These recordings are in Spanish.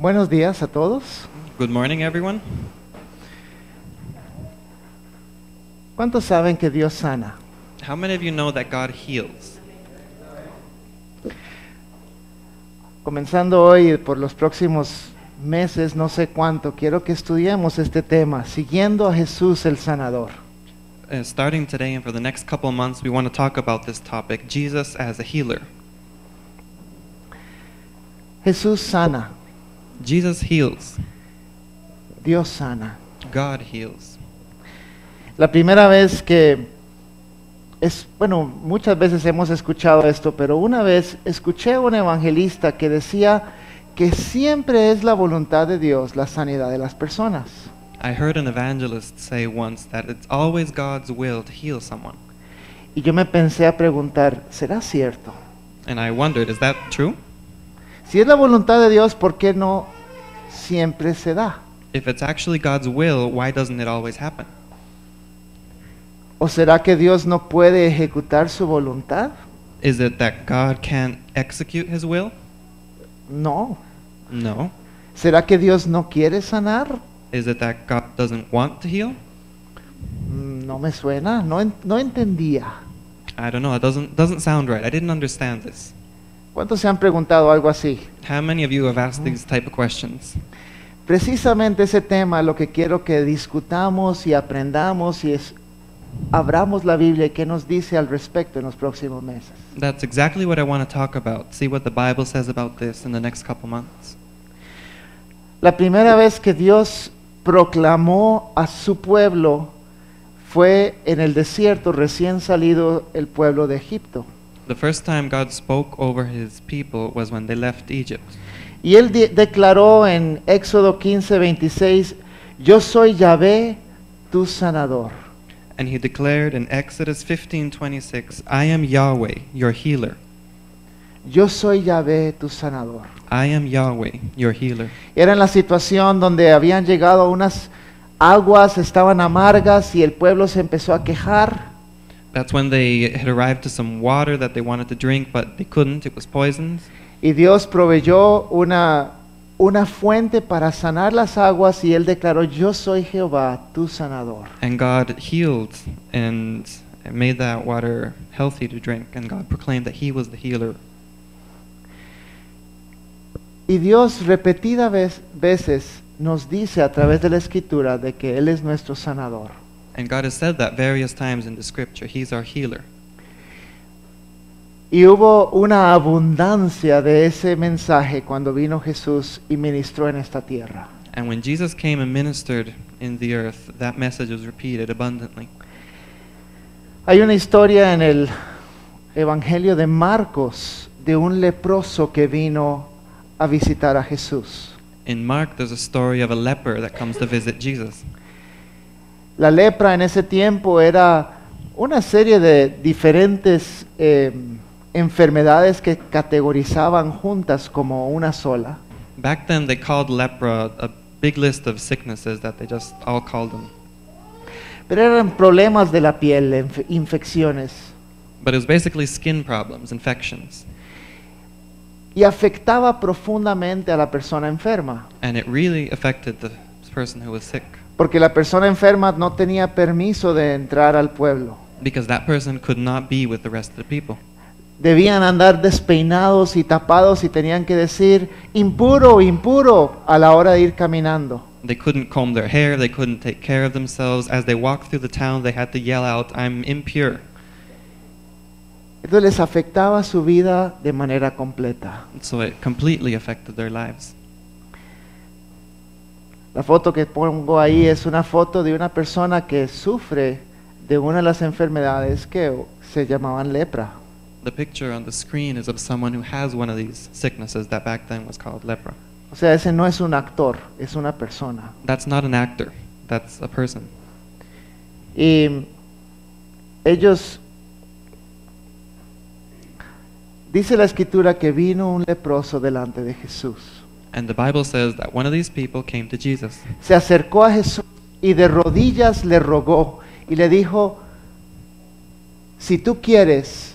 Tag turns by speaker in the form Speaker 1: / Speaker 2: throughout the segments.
Speaker 1: Buenos días a todos.
Speaker 2: Good morning, everyone.
Speaker 1: ¿Cuántos saben que Dios sana?
Speaker 2: How many of you know that God heals?
Speaker 1: Comenzando hoy por los próximos meses, no sé cuánto, quiero que estudiemos este tema, siguiendo a Jesús el sanador.
Speaker 2: Uh, starting today and for the next couple of months, we want to talk about this topic Jesus as a healer.
Speaker 1: Jesús sana,
Speaker 2: Jesus heals,
Speaker 1: Dios sana.
Speaker 2: God heals.
Speaker 1: La primera vez que es, bueno, muchas veces hemos escuchado esto, pero una vez escuché a un evangelista que decía que siempre es la voluntad de Dios la sanidad de las personas.
Speaker 2: I heard an evangelist say once that it's always God's will to heal someone.
Speaker 1: Y yo me pensé a preguntar, ¿será cierto?
Speaker 2: And I wondered, is that true?
Speaker 1: Si es la voluntad de Dios, ¿por qué no siempre se da?
Speaker 2: If it's actually God's will, why doesn't it always happen?
Speaker 1: ¿O será que Dios no puede ejecutar su voluntad?
Speaker 2: Is it that God can't execute his will?
Speaker 1: No.
Speaker 2: No.
Speaker 1: ¿Será que Dios no quiere sanar?
Speaker 2: Is it that God doesn't want to heal?
Speaker 1: Mm, No me suena, no, no entendía.
Speaker 2: I don't know. It doesn't doesn't sound right. I didn't understand this.
Speaker 1: ¿Cuántos se han preguntado algo así?
Speaker 2: How many of you have asked these type of questions?
Speaker 1: Precisamente ese tema lo que quiero que discutamos y aprendamos y es abramos la Biblia y qué nos dice al respecto en los próximos meses.
Speaker 2: That's exactly what I want to talk about. See what the Bible says about this in the next couple months.
Speaker 1: La primera vez que Dios proclamó a su pueblo fue en el desierto recién salido el pueblo de Egipto.
Speaker 2: The first time God spoke over his people was when they left Egypt.
Speaker 1: Y él de- declaró en Éxodo 15, 26, yo soy Yahvé, tu sanador.
Speaker 2: And he declared in Exodus 15:26, I am Yahweh, your healer.
Speaker 1: Yo soy Yahvé, tu sanador.
Speaker 2: I am Yahweh, your healer.
Speaker 1: Era en la situación donde habían llegado unas aguas, estaban amargas y el pueblo se empezó a quejar.
Speaker 2: That's when they had arrived to some water that they wanted to drink, but they couldn't. It was poisoned.
Speaker 1: Y Dios proveyó una, una fuente para sanar las aguas y él declaró, yo soy Jehová, tu sanador.
Speaker 2: And God healed and made that water healthy to drink. And God proclaimed that He was the healer.
Speaker 1: Y Dios repetidas veces nos dice a través de la escritura de que Él es nuestro sanador.
Speaker 2: And God has said that various times in the scripture. He's our healer.
Speaker 1: Y hubo una abundancia de ese mensaje cuando vino Jesús y ministró en esta tierra.
Speaker 2: And when Jesus came and ministered in the earth, that message was repeated abundantly.
Speaker 1: Hay una historia en el Evangelio de Marcos de un leproso que vino a visitar a Jesús.
Speaker 2: In Mark, there's a story of a leper that comes to visit Jesus.
Speaker 1: La lepra en ese tiempo era una serie de diferentes eh, enfermedades que categorizaban juntas como una sola.
Speaker 2: Back then, they called lepra a big list of sicknesses that they just all called them.
Speaker 1: Pero eran problemas de la piel, inf- infecciones.
Speaker 2: But it was basically skin problems, infections.
Speaker 1: Y afectaba profundamente a la persona enferma.
Speaker 2: And it really affected the person who was sick.
Speaker 1: Porque la persona enferma no tenía permiso de entrar al pueblo.
Speaker 2: Because that person could not be with the rest of the people.
Speaker 1: Debían andar despeinados y tapados y tenían que decir impuro, impuro a la hora de ir caminando.
Speaker 2: They couldn't comb their hair, they couldn't take care of themselves. As they walked through the town, they had to yell out, I'm impure.
Speaker 1: Entonces les afectaba su vida de manera completa.
Speaker 2: So it completely affected their lives.
Speaker 1: La foto que pongo ahí es una foto de una persona que sufre de una de las enfermedades que se llamaban lepra.
Speaker 2: The picture on the screen is of someone who has one of these sicknesses that back then was called lepra.
Speaker 1: O sea, ese no es un actor, es una persona.
Speaker 2: That's not an actor, that's a person.
Speaker 1: Y ellos, dice la escritura que vino un leproso delante de Jesús.
Speaker 2: And the Bible says that one of these people came to Jesus.
Speaker 1: Se acercó a Jesús y de rodillas le rogó y le dijo, si tú quieres,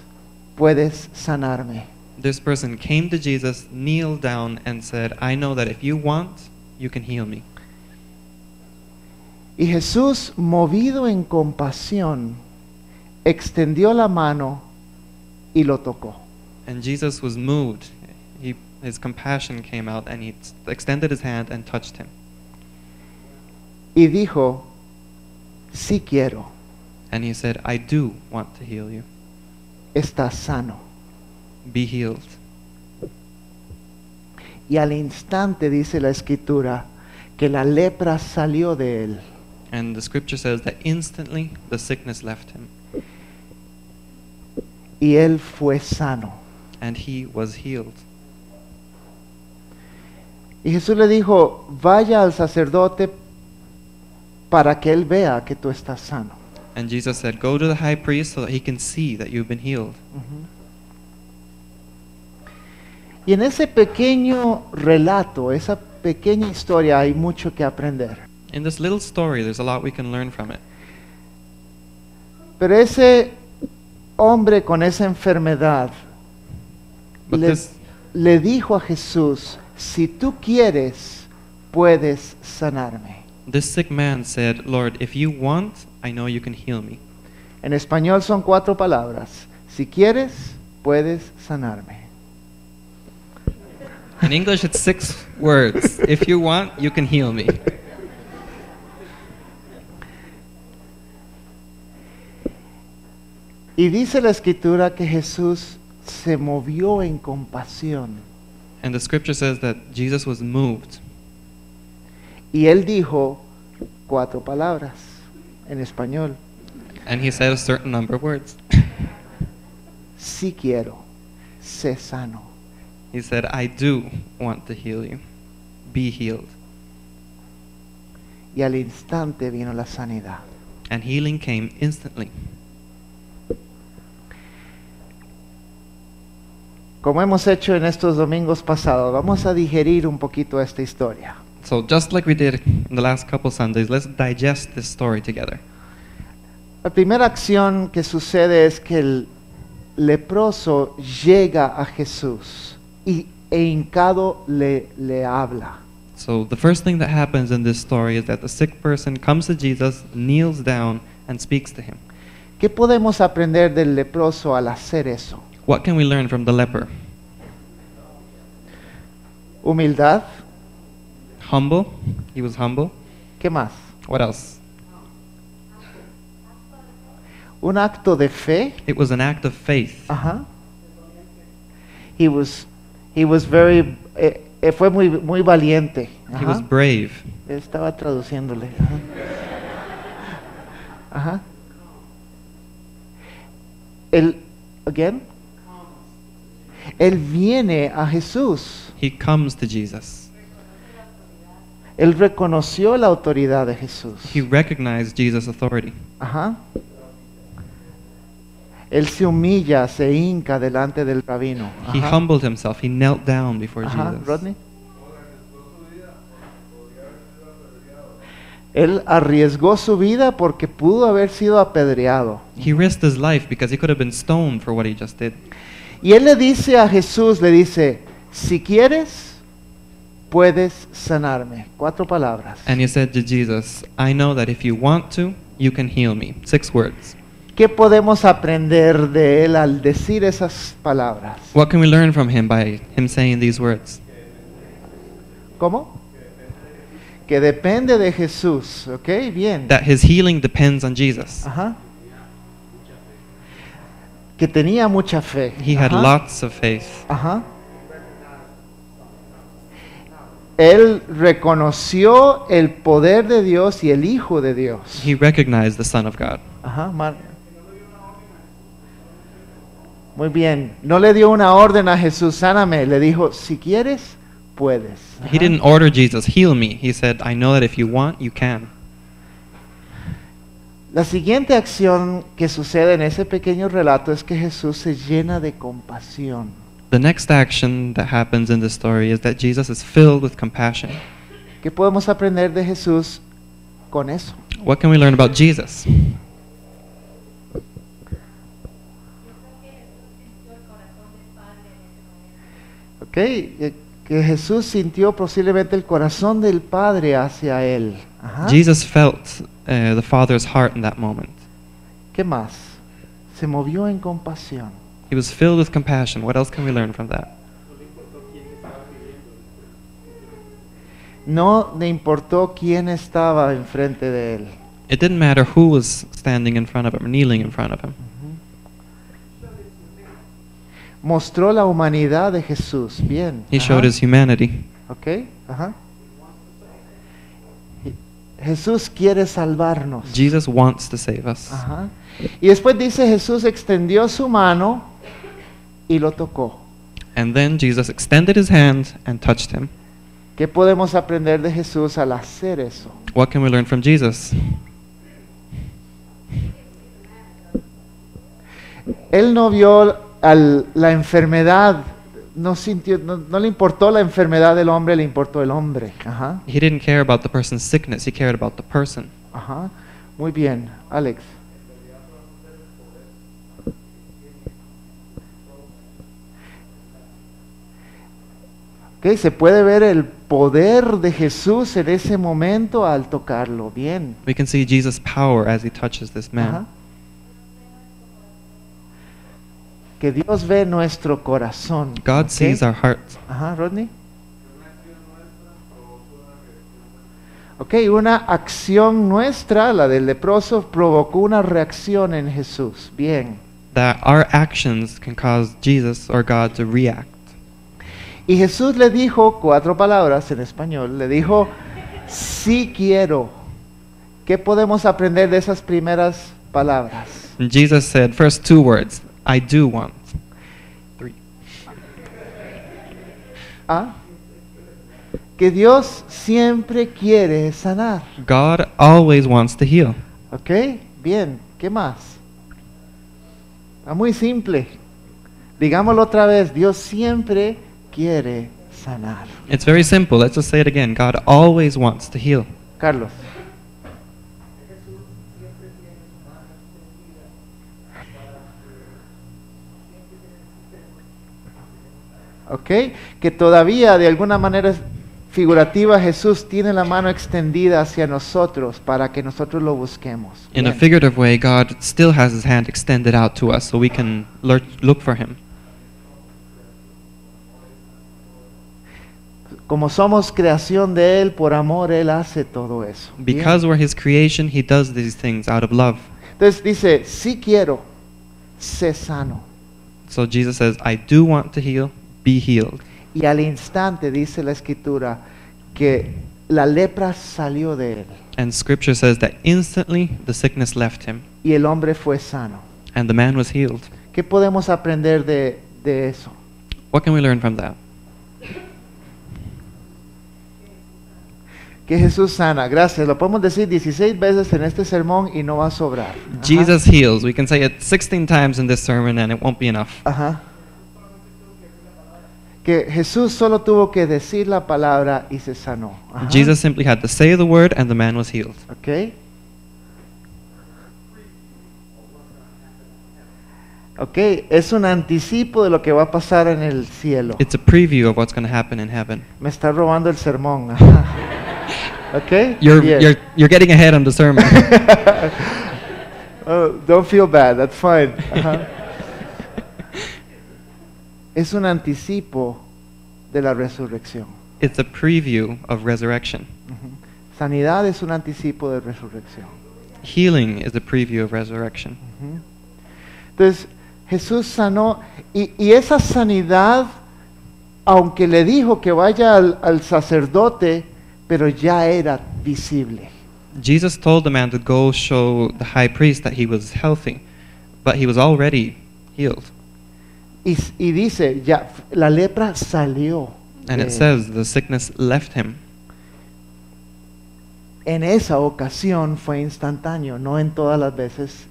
Speaker 1: puedes sanarme.
Speaker 2: This person came to Jesus, kneeled down, and said, I know that if you want, you can heal me.
Speaker 1: Y Jesús, movido en compasión, extendió la mano y lo tocó.
Speaker 2: And Jesus was moved. His compassion came out, and he extended his hand and touched him.
Speaker 1: Y dijo, sí quiero,
Speaker 2: And he said, I do want to heal you.
Speaker 1: estás sano.
Speaker 2: Be healed.
Speaker 1: Y al instante dice la escritura que la lepra salió de él.
Speaker 2: And the scripture says that instantly the sickness left him,
Speaker 1: y él fue sano.
Speaker 2: and he was healed.
Speaker 1: Y Jesús le dijo, vaya al sacerdote para que él vea que tú estás sano.
Speaker 2: And Jesus said, Go to the high priest so that he can see that you've been healed.
Speaker 1: Y en ese pequeño relato, esa pequeña historia, hay mucho que aprender.
Speaker 2: In this little story, there's a lot we can learn from it.
Speaker 1: Pero ese hombre con esa enfermedad le,
Speaker 2: this,
Speaker 1: le dijo a Jesús, si tú quieres, puedes sanarme.
Speaker 2: this sick man said, Lord, if you want, I know you can heal me.
Speaker 1: En español son cuatro palabras. Si quieres, puedes sanarme.
Speaker 2: In English, it's six words. If you want, you can heal me.
Speaker 1: Y dice la escritura que Jesús se movió en compasión.
Speaker 2: And the scripture says that Jesus was moved.
Speaker 1: Y él dijo cuatro palabras en español.
Speaker 2: And he said a certain number of words.
Speaker 1: Si quiero, sé sano.
Speaker 2: He said, I do want to heal you. Be healed.
Speaker 1: Y al instante vino la sanidad.
Speaker 2: And healing came instantly.
Speaker 1: Como hemos hecho en estos domingos pasados, vamos a digerir un poquito esta historia.
Speaker 2: So, just like we did in the last couple Sundays, let's digest this story together.
Speaker 1: La primera acción que sucede es que el leproso llega a Jesús y e hincado le, le habla.
Speaker 2: So, the first thing that happens in this story is that the sick person comes to Jesus, kneels down, and speaks to him.
Speaker 1: ¿Qué podemos aprender del leproso al hacer eso?
Speaker 2: What can we learn from the leper?
Speaker 1: Humildad.
Speaker 2: Humble. He was humble.
Speaker 1: ¿Qué más?
Speaker 2: What else?
Speaker 1: Un acto de fe.
Speaker 2: It was an act of faith.
Speaker 1: Ajá. He was, he was very, eh, eh, fue muy, muy valiente.
Speaker 2: He was brave.
Speaker 1: Estaba traduciéndole. Ajá. Ajá. Él, again. Él viene a Jesús.
Speaker 2: He comes to Jesus.
Speaker 1: Él reconoció la autoridad de Jesús.
Speaker 2: He recognized Jesus' authority.
Speaker 1: Ajá. Él se humilla, se hinca delante del rabino.
Speaker 2: He
Speaker 1: Ajá.
Speaker 2: humbled himself. He knelt down before
Speaker 1: Ajá,
Speaker 2: Jesus.
Speaker 1: Rodney. Él arriesgó su vida porque pudo haber sido apedreado.
Speaker 2: He risked his life because he could have been stoned for what he just did.
Speaker 1: Y él le dice a Jesús, le dice, si quieres, puedes sanarme. Cuatro palabras.
Speaker 2: And he said to Jesus, I know that if you want to, you can heal me. Six words.
Speaker 1: ¿Qué podemos aprender de él al decir esas palabras?
Speaker 2: What can we learn from him by him saying these words?
Speaker 1: ¿Cómo? Que depende de Jesús, ¿ok? Bien.
Speaker 2: That his healing depends on Jesus.
Speaker 1: Ajá. Que tenía mucha fe.
Speaker 2: He had
Speaker 1: Ajá.
Speaker 2: lots of faith.
Speaker 1: Ajá. Él reconoció el poder de Dios y el Hijo de Dios.
Speaker 2: He recognized the Son of God.
Speaker 1: Ajá, Mar- Muy bien. No le dio una orden a Jesús, sáname. Le dijo, si quieres, puedes.
Speaker 2: He
Speaker 1: Ajá.
Speaker 2: didn't order Jesus, heal me. He said, I know that if you want, you can.
Speaker 1: La siguiente acción que sucede en ese pequeño relato es que Jesús se llena de compasión.
Speaker 2: The next action that happens in this story is that Jesus is filled with compassion.
Speaker 1: ¿Qué podemos aprender de Jesús con eso?
Speaker 2: What can we learn about Jesus?
Speaker 1: ¿ok? Eh, Que Jesús sintió posiblemente el corazón del Padre hacia él. Ajá.
Speaker 2: Jesus felt uh, the Father's heart in that moment.
Speaker 1: ¿Qué más? Se movió en compasión.
Speaker 2: He was filled with compassion. What else can we learn from that?
Speaker 1: No le importó quién estaba enfrente de él.
Speaker 2: It didn't matter who was standing in front of him or kneeling in front of him.
Speaker 1: Mostró la humanidad de Jesús. Bien.
Speaker 2: He
Speaker 1: ajá.
Speaker 2: showed his humanity.
Speaker 1: ¿Ok? Ajá. Jesús quiere salvarnos.
Speaker 2: Jesus wants to save us.
Speaker 1: Ajá. Y después dice Jesús extendió su mano y lo tocó.
Speaker 2: And then Jesus extended his hand and touched him.
Speaker 1: ¿Qué podemos aprender de Jesús al hacer eso?
Speaker 2: What can we learn from Jesus?
Speaker 1: Él no vio al- la enfermedad, no, sintió, no, no le importó la enfermedad del hombre, le importó el hombre. Ajá,
Speaker 2: He didn't care about the person's sickness, he cared about the person.
Speaker 1: ajá. Muy bien, Alex. Ok, se puede ver el poder de Jesús en ese momento al tocarlo. Bien.
Speaker 2: We can see Jesus' power as he touches this man.
Speaker 1: Ajá. Que Dios ve nuestro corazón.
Speaker 2: God
Speaker 1: ¿ok?
Speaker 2: sees our heart.
Speaker 1: Ajá, Rodney. Ok, una acción nuestra, la del leproso, provocó una reacción en Jesús. Bien.
Speaker 2: That our actions can cause Jesus or God to react.
Speaker 1: Y Jesús le dijo cuatro palabras en español. Le dijo, sí quiero. ¿Qué podemos aprender de esas primeras palabras?
Speaker 2: And Jesus said, first two words, I do want. Three.
Speaker 1: Ah, que Dios siempre quiere sanar.
Speaker 2: God always wants to heal.
Speaker 1: ¿Ok? Bien, ¿qué más? Está muy simple. Digámoslo otra vez, Dios siempre quiere sanar.
Speaker 2: It's very simple. Let's just say it again. God always wants to heal.
Speaker 1: Carlos. ¿Ok? Que todavía de alguna manera figurativa Jesús tiene la mano extendida hacia nosotros para que nosotros lo busquemos.
Speaker 2: In a
Speaker 1: Bien.
Speaker 2: figurative way, God still has his hand extended out to us so we can look for him.
Speaker 1: Como somos creación de Él, por amor Él hace todo eso. Bien.
Speaker 2: Because we're his creation, he does these things out of love.
Speaker 1: Entonces dice, si quiero, sé sano.
Speaker 2: So Jesus says, I do want to heal, be healed.
Speaker 1: Y al instante dice la escritura que la lepra salió de él
Speaker 2: And scripture says that instantly the sickness left him
Speaker 1: y el hombre fue sano.
Speaker 2: and the man was healed.
Speaker 1: ¿Qué podemos aprender de, de eso?
Speaker 2: What can we learn from that?
Speaker 1: Que Jesús sana. Gracias. Lo podemos decir 16 veces en este sermón y no va a sobrar. Ajá.
Speaker 2: Jesus heals. We can say it 16 times in this sermon and it won't be enough.
Speaker 1: Ajá. Que Jesús solo tuvo que decir la palabra y se sanó. Ajá.
Speaker 2: Jesus simply had to say the word and the man was healed.
Speaker 1: ¿Ok? Ok, es un anticipo de lo que va a pasar en el cielo.
Speaker 2: It's a preview of what's going to happen in heaven.
Speaker 1: Me está robando el sermón. ajá. ¿Ok?
Speaker 2: You're, you're, you're getting ahead on the sermon.
Speaker 1: Oh, don't feel bad, that's fine. Es un anticipo de la resurrección.
Speaker 2: it's a preview of resurrection.
Speaker 1: Sanidad es un anticipo de resurrección.
Speaker 2: Healing is a preview of resurrection.
Speaker 1: Entonces, Jesús sanó y, y esa sanidad, aunque le dijo que vaya al, al sacerdote, pero ya era visible.
Speaker 2: Jesus told the man to go show the high priest that he was healthy, but he was already healed.
Speaker 1: Y, y dice, ya la lepra salió.
Speaker 2: And it says the sickness left him.
Speaker 1: en esa ocasión fue instantáneo, no en todas las veces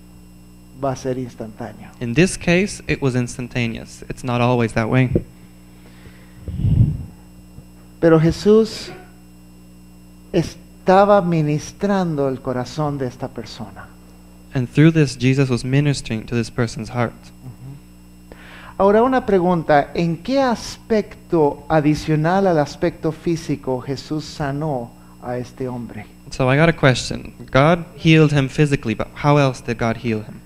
Speaker 1: va a ser instantáneo.
Speaker 2: In this case, it was instantaneous. It's not always that way.
Speaker 1: Pero Jesús estaba ministrando el corazón de esta persona.
Speaker 2: And through this, Jesus was ministering to this person's heart.
Speaker 1: Ahora una pregunta, ¿en qué aspecto adicional al aspecto físico Jesús sanó a este hombre?
Speaker 2: So I got a question. God healed him physically, but how else did God heal him?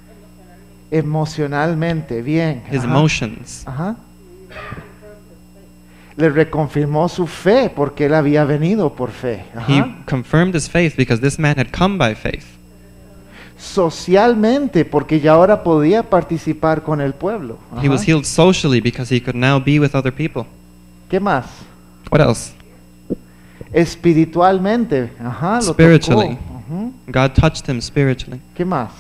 Speaker 1: Emocionalmente, bien.
Speaker 2: His
Speaker 1: ajá,
Speaker 2: emotions.
Speaker 1: ajá. Le reconfirmó su fe porque él había venido por fe. ajá.
Speaker 2: He confirmed his faith because this man had come by faith.
Speaker 1: Socialmente porque ya ahora podía participar con el pueblo.
Speaker 2: He was healed socially because he could now be with other people.
Speaker 1: ¿Qué más?
Speaker 2: What else?
Speaker 1: Espiritualmente. Ajá, lo.
Speaker 2: Spiritually. God touched him spiritually.
Speaker 1: ¿Qué más?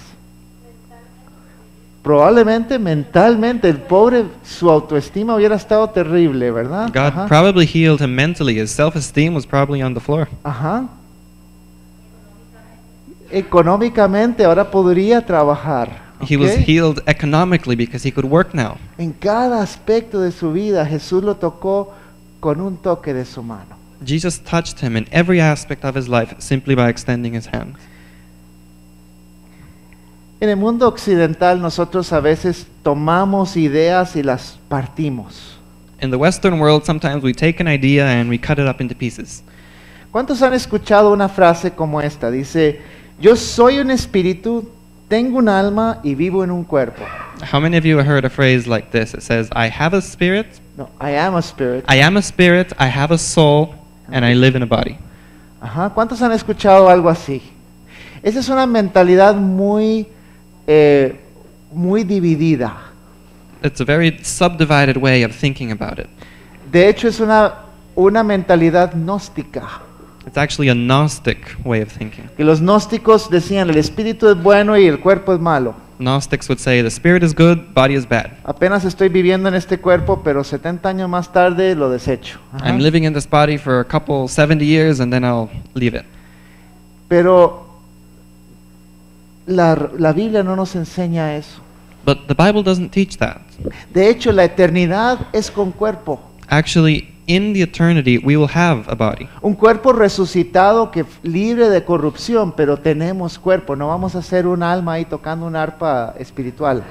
Speaker 1: Probablemente mentalmente, el pobre, su autoestima hubiera estado terrible, ¿verdad?
Speaker 2: God
Speaker 1: Ajá.
Speaker 2: probably healed him mentally. His self esteem was probably on the floor.
Speaker 1: Ajá. Económicamente ahora podría trabajar.
Speaker 2: He was healed economically because he could work now.
Speaker 1: En cada aspecto de su vida Jesús lo tocó con un toque de su mano.
Speaker 2: Jesus touched him in every aspect of his life simply by extending his hand.
Speaker 1: En el mundo occidental nosotros a veces tomamos ideas y las partimos.
Speaker 2: In the Western world, sometimes we take an idea and we cut it up into pieces.
Speaker 1: ¿Cuántos han escuchado una frase como esta? Dice, yo soy un espíritu, tengo un alma y vivo en un cuerpo.
Speaker 2: How many of you have heard a phrase like this? It says, I have a spirit,
Speaker 1: No, I am a spirit.
Speaker 2: I am a spirit, I have a soul, and I live in a body.
Speaker 1: Ajá, ¿cuántos han escuchado algo así? Esa es una mentalidad muy, eh, muy dividida.
Speaker 2: It's a very subdivided way of thinking about it.
Speaker 1: De hecho, es una, una mentalidad gnóstica.
Speaker 2: It's actually a Gnostic way of thinking.
Speaker 1: Que los gnósticos decían, el espíritu es bueno y el cuerpo es malo.
Speaker 2: Gnostics would say the spirit is good, body is bad.
Speaker 1: Apenas estoy viviendo en este cuerpo, pero 70 años más tarde lo desecho. Ajá.
Speaker 2: I'm living in this body for a couple 70 years and then I'll leave it.
Speaker 1: Pero la, la Biblia no nos enseña eso.
Speaker 2: But the Bible doesn't teach that.
Speaker 1: De hecho, la eternidad es con cuerpo.
Speaker 2: Actually, in the eternity, we will have a body.
Speaker 1: Un cuerpo resucitado que libre de corrupción, pero tenemos cuerpo. No vamos a ser un alma ahí tocando una arpa espiritual.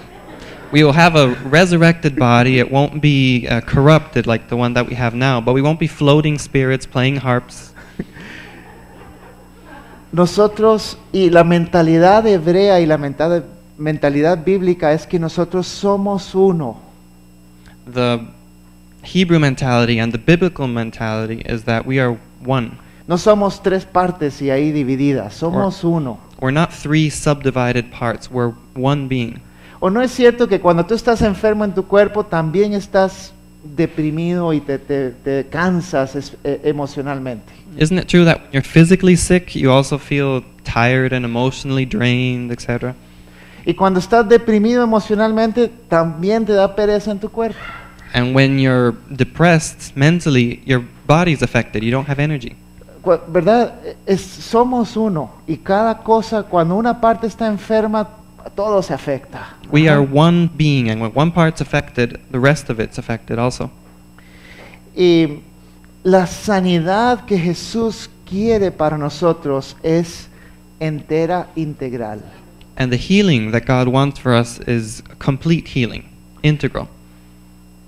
Speaker 2: We will have a resurrected body. It won't be uh, corrupted like the one that we have now, but we won't be floating spirits playing harps.
Speaker 1: Nosotros, y la mentalidad hebrea y la mentalidad, mentalidad bíblica es que nosotros somos uno.
Speaker 2: The Hebrew mentality and the biblical mentality is that we are one.
Speaker 1: No somos tres partes y ahí divididas, somos uno.
Speaker 2: We're not three subdivided parts, we're one being.
Speaker 1: ¿O no es cierto que cuando tú estás enfermo en tu cuerpo también estás deprimido y te, te- te cansas es- eh, emocionalmente?
Speaker 2: Isn't it true that when you're physically sick, you also feel tired and emotionally drained, etc.?
Speaker 1: Y cuando estás deprimido emocionalmente también te da pereza en tu cuerpo.
Speaker 2: And when you're depressed mentally, your body's affected. You don't have energy.
Speaker 1: ¿Verdad? Es- somos uno y cada cosa, cuando una parte está enferma, todo se afecta.
Speaker 2: We are one being, and when one part's affected, the rest of it's affected also.
Speaker 1: Y la sanidad que Jesús quiere para nosotros es entera, integral.
Speaker 2: And the healing that God wants for us is complete healing, integral,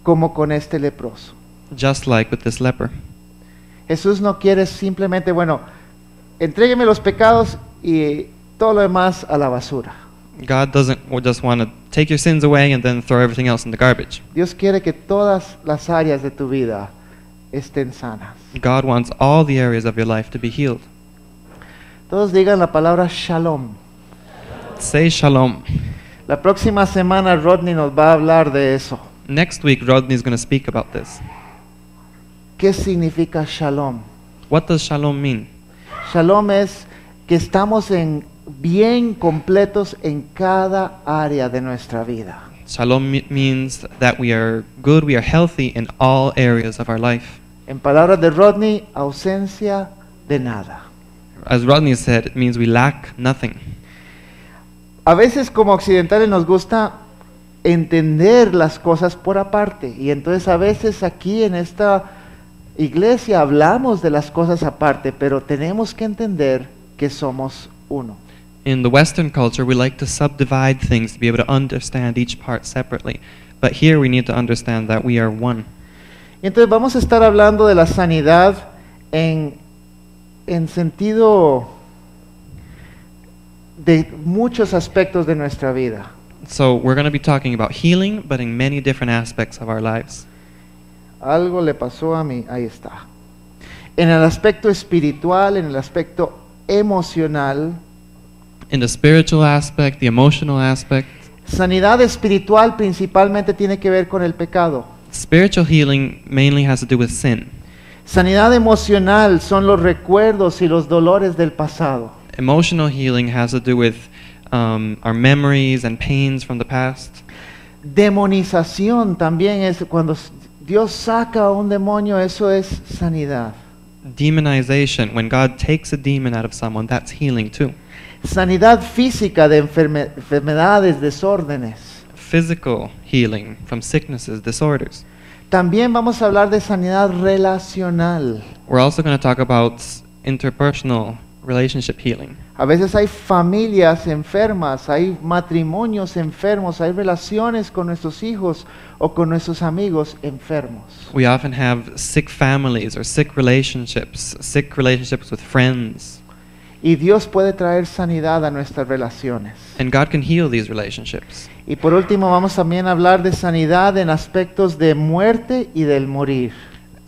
Speaker 1: como con este leproso.
Speaker 2: just like with this leper.
Speaker 1: Jesús no quiere simplemente, bueno, entrégueme los pecados y todo lo demás a la basura.
Speaker 2: God doesn't just want to take your sins away and then throw everything else in the garbage.
Speaker 1: Dios quiere que todas las áreas de tu vida estén sanas.
Speaker 2: God wants all the areas of your life to be healed.
Speaker 1: Todos digan la palabra shalom.
Speaker 2: Say shalom.
Speaker 1: La próxima semana Rodney nos va a hablar de eso.
Speaker 2: Next week, Rodney's going to speak about this.
Speaker 1: ¿Qué significa shalom?
Speaker 2: What does shalom mean?
Speaker 1: Shalom es que estamos en bien completos en cada área de nuestra vida.
Speaker 2: Shalom me- means that we are good, we are healthy in all areas of our life.
Speaker 1: En palabras de Rodney, ausencia de nada.
Speaker 2: As Rodney said, it means we lack nothing.
Speaker 1: A veces como occidentales nos gusta entender las cosas por aparte y entonces a veces aquí en esta iglesia hablamos de las cosas aparte, pero tenemos que entender que somos uno.
Speaker 2: In the Western culture, we like to subdivide things to be able to understand each part separately. But here we need to understand that we are one.
Speaker 1: Y entonces vamos a estar hablando de la sanidad en, en sentido de muchos aspectos de nuestra vida.
Speaker 2: So we're going to be talking about healing, but in many different aspects of our lives.
Speaker 1: Algo le pasó a mí, ahí está. En el aspecto espiritual, en el aspecto emocional,
Speaker 2: In the spiritual aspect, the emotional aspect,
Speaker 1: sanidad espiritual principalmente tiene que ver con el pecado.
Speaker 2: spiritual healing mainly has to do with sin.
Speaker 1: Sanidad emocional son los recuerdos y los dolores del pasado.
Speaker 2: Emotional healing has to do with um, our memories and pains from the past.
Speaker 1: Demonización también es cuando Dios saca a un demonio, eso es sanidad.
Speaker 2: Demonization, when God takes a demon out of someone, that's healing too.
Speaker 1: Sanidad física de enferme- enfermedades, desórdenes.
Speaker 2: Physical healing from sicknesses, disorders.
Speaker 1: También vamos a hablar de sanidad relacional.
Speaker 2: We're also going to talk about interpersonal relationship healing.
Speaker 1: A veces hay familias enfermas, hay matrimonios enfermos, hay relaciones con nuestros hijos o con nuestros amigos enfermos.
Speaker 2: We often have sick families or sick relationships, sick relationships with friends.
Speaker 1: Y Dios puede traer sanidad a nuestras relaciones.
Speaker 2: And God can heal these relationships.
Speaker 1: Y por último vamos también a hablar de sanidad en aspectos de muerte y del morir.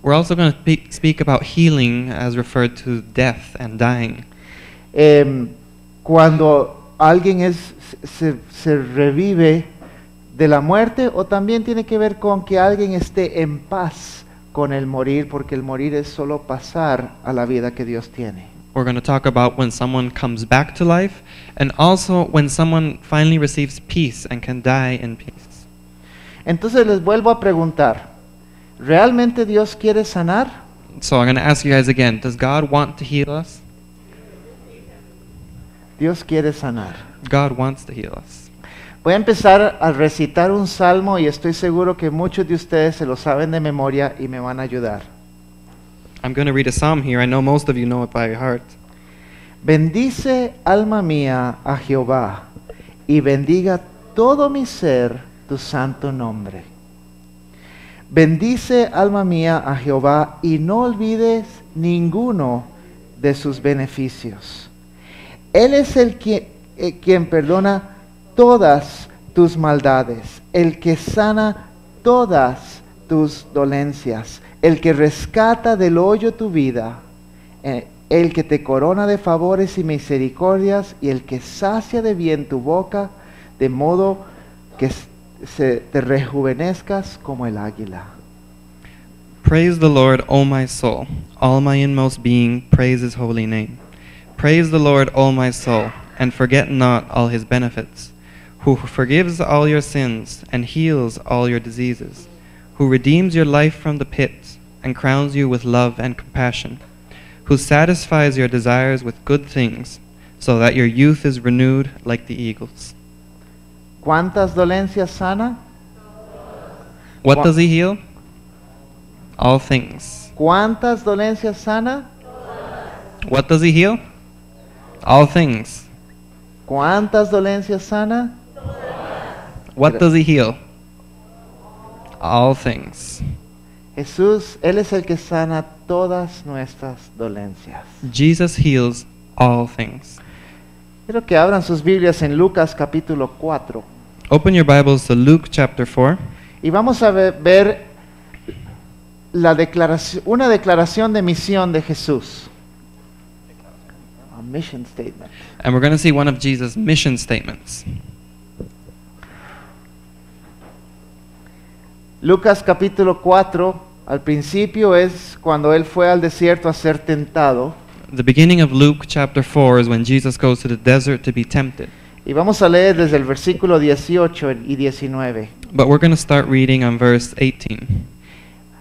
Speaker 2: We're also going to speak, speak about healing as referred to death and dying.
Speaker 1: Em, cuando alguien es, se, se revive de la muerte o también tiene que ver con que alguien esté en paz con el morir, porque el morir es solo pasar a la vida que Dios tiene.
Speaker 2: We're going to talk about when someone comes back to life and also when someone finally receives peace and can die in peace.
Speaker 1: Entonces les vuelvo a preguntar, ¿realmente Dios quiere sanar?
Speaker 2: So I'm going to ask you guys again Does God want to heal us?
Speaker 1: Dios quiere sanar.
Speaker 2: God wants to heal us.
Speaker 1: Voy a empezar a recitar un salmo y estoy seguro que muchos de ustedes se lo saben de memoria y me van a ayudar.
Speaker 2: I'm going to read a psalm here. I know most of you know it by heart.
Speaker 1: Bendice alma mía a Jehová y bendiga todo mi ser tu santo nombre. Bendice alma mía a Jehová y no olvides ninguno de sus beneficios. Él es el quien, eh, quien perdona todas tus maldades, el que sana todas tus dolencias, el que rescata del hoyo tu vida, eh, el que te corona de favores y misericordias y el que sacia de bien tu boca, de modo que se, te rejuvenezcas como el águila.
Speaker 2: Praise the Lord, O my soul. All my inmost being, praise his holy name. Praise the Lord, O my soul, and forget not all his benefits, who forgives all your sins and heals all your diseases, who redeems your life from the pit and crowns you with love and compassion, who satisfies your desires with good things, so that your youth is renewed like the eagles.
Speaker 1: ¿Cuántas dolencias sana?
Speaker 2: What does he heal? All things.
Speaker 1: ¿Cuántas dolencias sana?
Speaker 2: What does he heal? All things.
Speaker 1: ¿Cuántas dolencias sana?
Speaker 2: What does he heal? All things.
Speaker 1: Jesús, Él es el que sana todas nuestras dolencias.
Speaker 2: Jesus heals all things.
Speaker 1: Quiero que abran sus Biblias en Lucas capítulo 4
Speaker 2: Open your Bibles to Luke chapter 4.
Speaker 1: y vamos a ve- ver la declaración, una declaración de misión de Jesús. A mission statement.
Speaker 2: And we're going to see one of Jesus' mission statements.
Speaker 1: Lucas capítulo 4, al principio es cuando Él fue al desierto a ser tentado.
Speaker 2: The beginning of Luke chapter 4 is when Jesus goes to the desert to be tempted.
Speaker 1: Y vamos a leer desde el versículo 18 y 19.
Speaker 2: But we're going to start reading on verse 18.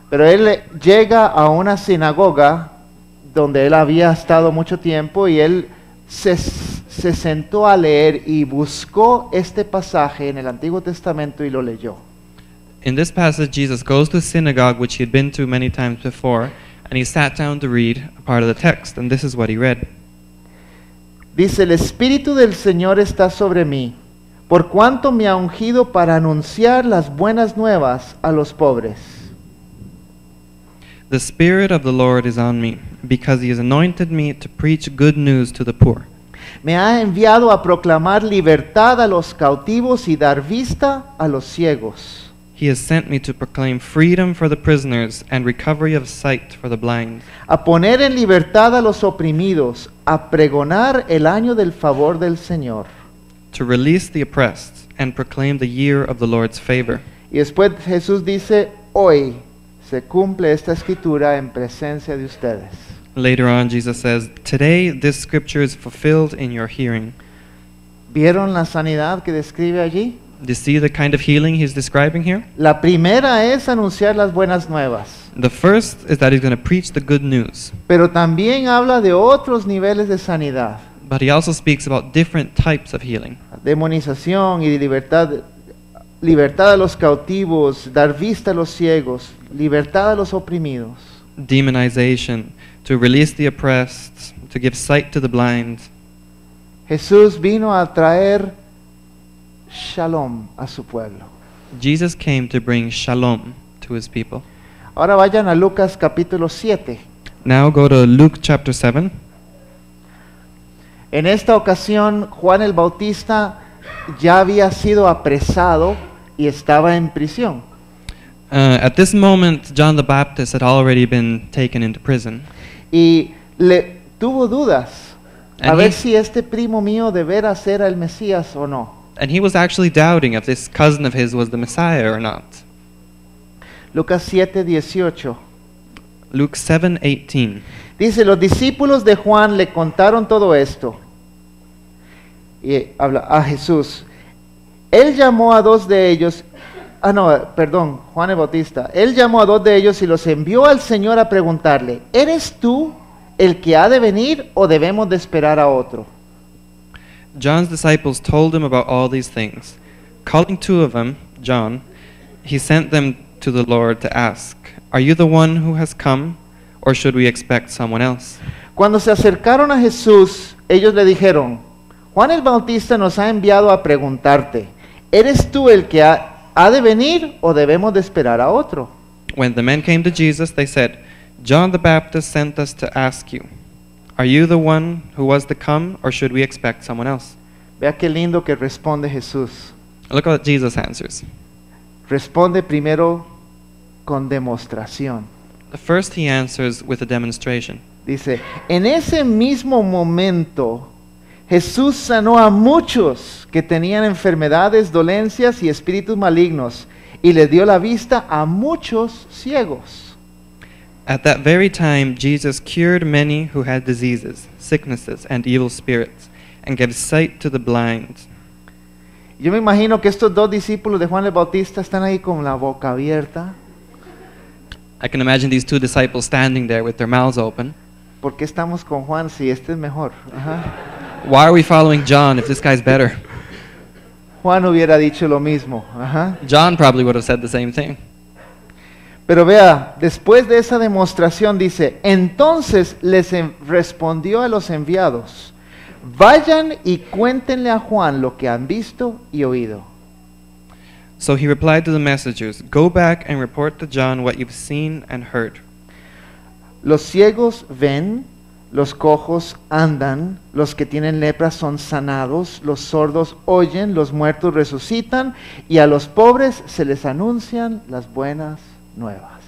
Speaker 1: Pero él llega a una sinagoga donde él había estado mucho tiempo y él se, se sentó a leer y buscó este pasaje en el Antiguo Testamento y lo leyó.
Speaker 2: In this passage, Jesus goes to a synagogue which he had been to many times before, and he sat down to read a part of the text, and this is what he read.
Speaker 1: Dice, el Espíritu del Señor está sobre mí, por cuanto me ha ungido para anunciar las buenas nuevas a los pobres.
Speaker 2: The Spirit of the Lord is on me, because he has anointed me to preach good news to the poor.
Speaker 1: Me ha enviado a proclamar libertad a los cautivos y dar vista a los ciegos,
Speaker 2: He has sent me to proclaim freedom for the prisoners and recovery of sight for the blind,
Speaker 1: a poner en libertad a los oprimidos, a pregonar el año del favor del Señor.
Speaker 2: to release the oppressed and proclaim the year of the Lord's favor.
Speaker 1: Y después Jesús dice, hoy se cumple esta escritura en presencia de ustedes.
Speaker 2: Later on, Jesus says, Today this scripture is fulfilled in your hearing.
Speaker 1: ¿Vieron la sanidad que describe allí?
Speaker 2: Do you see the kind of healing he's describing here?
Speaker 1: La primera es anunciar las buenas nuevas,
Speaker 2: The first is that he's going to preach the good news,
Speaker 1: pero también habla de otros niveles de sanidad,
Speaker 2: but he also speaks about different types of healing
Speaker 1: demonización y libertad, libertad a los cautivos, dar vista a los ciegos, libertad a los oprimidos.
Speaker 2: demonization, to release the oppressed, to give sight to the blind.
Speaker 1: Jesús vino a traer shalom a su pueblo.
Speaker 2: Jesus came to bring shalom to his people.
Speaker 1: Ahora vayan a Lucas capítulo 7.
Speaker 2: Now go to Luke chapter 7.
Speaker 1: En esta ocasión Juan el Bautista ya había sido apresado y estaba en prisión.
Speaker 2: Uh, at this moment, John the Baptist had already been taken into prison.
Speaker 1: Y le tuvo dudas a
Speaker 2: And
Speaker 1: ver
Speaker 2: he-
Speaker 1: si este primo mío de veras era el Mesías o no.
Speaker 2: And he was actually doubting if this cousin of his was the Messiah or not.
Speaker 1: Lucas 7, 18.
Speaker 2: Luke 7:18.
Speaker 1: Dice, los discípulos de Juan le contaron todo esto. Y habla a Jesús. Él llamó a dos de ellos. Ah, no, perdón, Juan el Bautista. Él llamó a dos de ellos y los envió al Señor a preguntarle, ¿eres tú el que ha de venir o debemos de esperar a otro?
Speaker 2: John's disciples told him about all these things. Calling two of them, John, he sent them to the Lord to ask, Are you the one who has come, or should we expect someone else?
Speaker 1: Cuando se acercaron a Jesús, ellos le dijeron, Juan el Bautista nos ha enviado a preguntarte, ¿eres tú el que ha, ha de venir o debemos de esperar a otro?
Speaker 2: When the men came to Jesus, they said, John the Baptist sent us to ask you, Are you the one who was to come, or should we expect someone else?
Speaker 1: Vea qué lindo que responde Jesús.
Speaker 2: Look what Jesus answers.
Speaker 1: Responde primero con demostración.
Speaker 2: First, he answers with a demonstration.
Speaker 1: Dice, en ese mismo momento Jesús sanó a muchos que tenían enfermedades, dolencias y espíritus malignos y les dio la vista a muchos ciegos.
Speaker 2: At that very time, Jesus cured many who had diseases, sicknesses, and evil spirits, and gave sight to the blind.
Speaker 1: Yo me imagino que estos dos discípulos de Juan el Bautista están ahí con la boca abierta.
Speaker 2: I can imagine these two disciples standing there with their mouths open.
Speaker 1: ¿Por qué estamos con Juan si este es mejor? Ajá.
Speaker 2: Why are we following John if this guy's better?
Speaker 1: Juan hubiera dicho lo mismo. Ajá.
Speaker 2: John probably would have said the same thing.
Speaker 1: Pero vea, después de esa demostración dice, entonces les en- respondió a los enviados, vayan y cuéntenle a Juan lo que han visto y oído.
Speaker 2: So he replied to the messengers, Go back and report to John what you've seen and heard.
Speaker 1: Los ciegos ven, los cojos andan, los que tienen lepra son sanados, los sordos oyen, los muertos resucitan y a los pobres se les anuncian las buenas nuevas.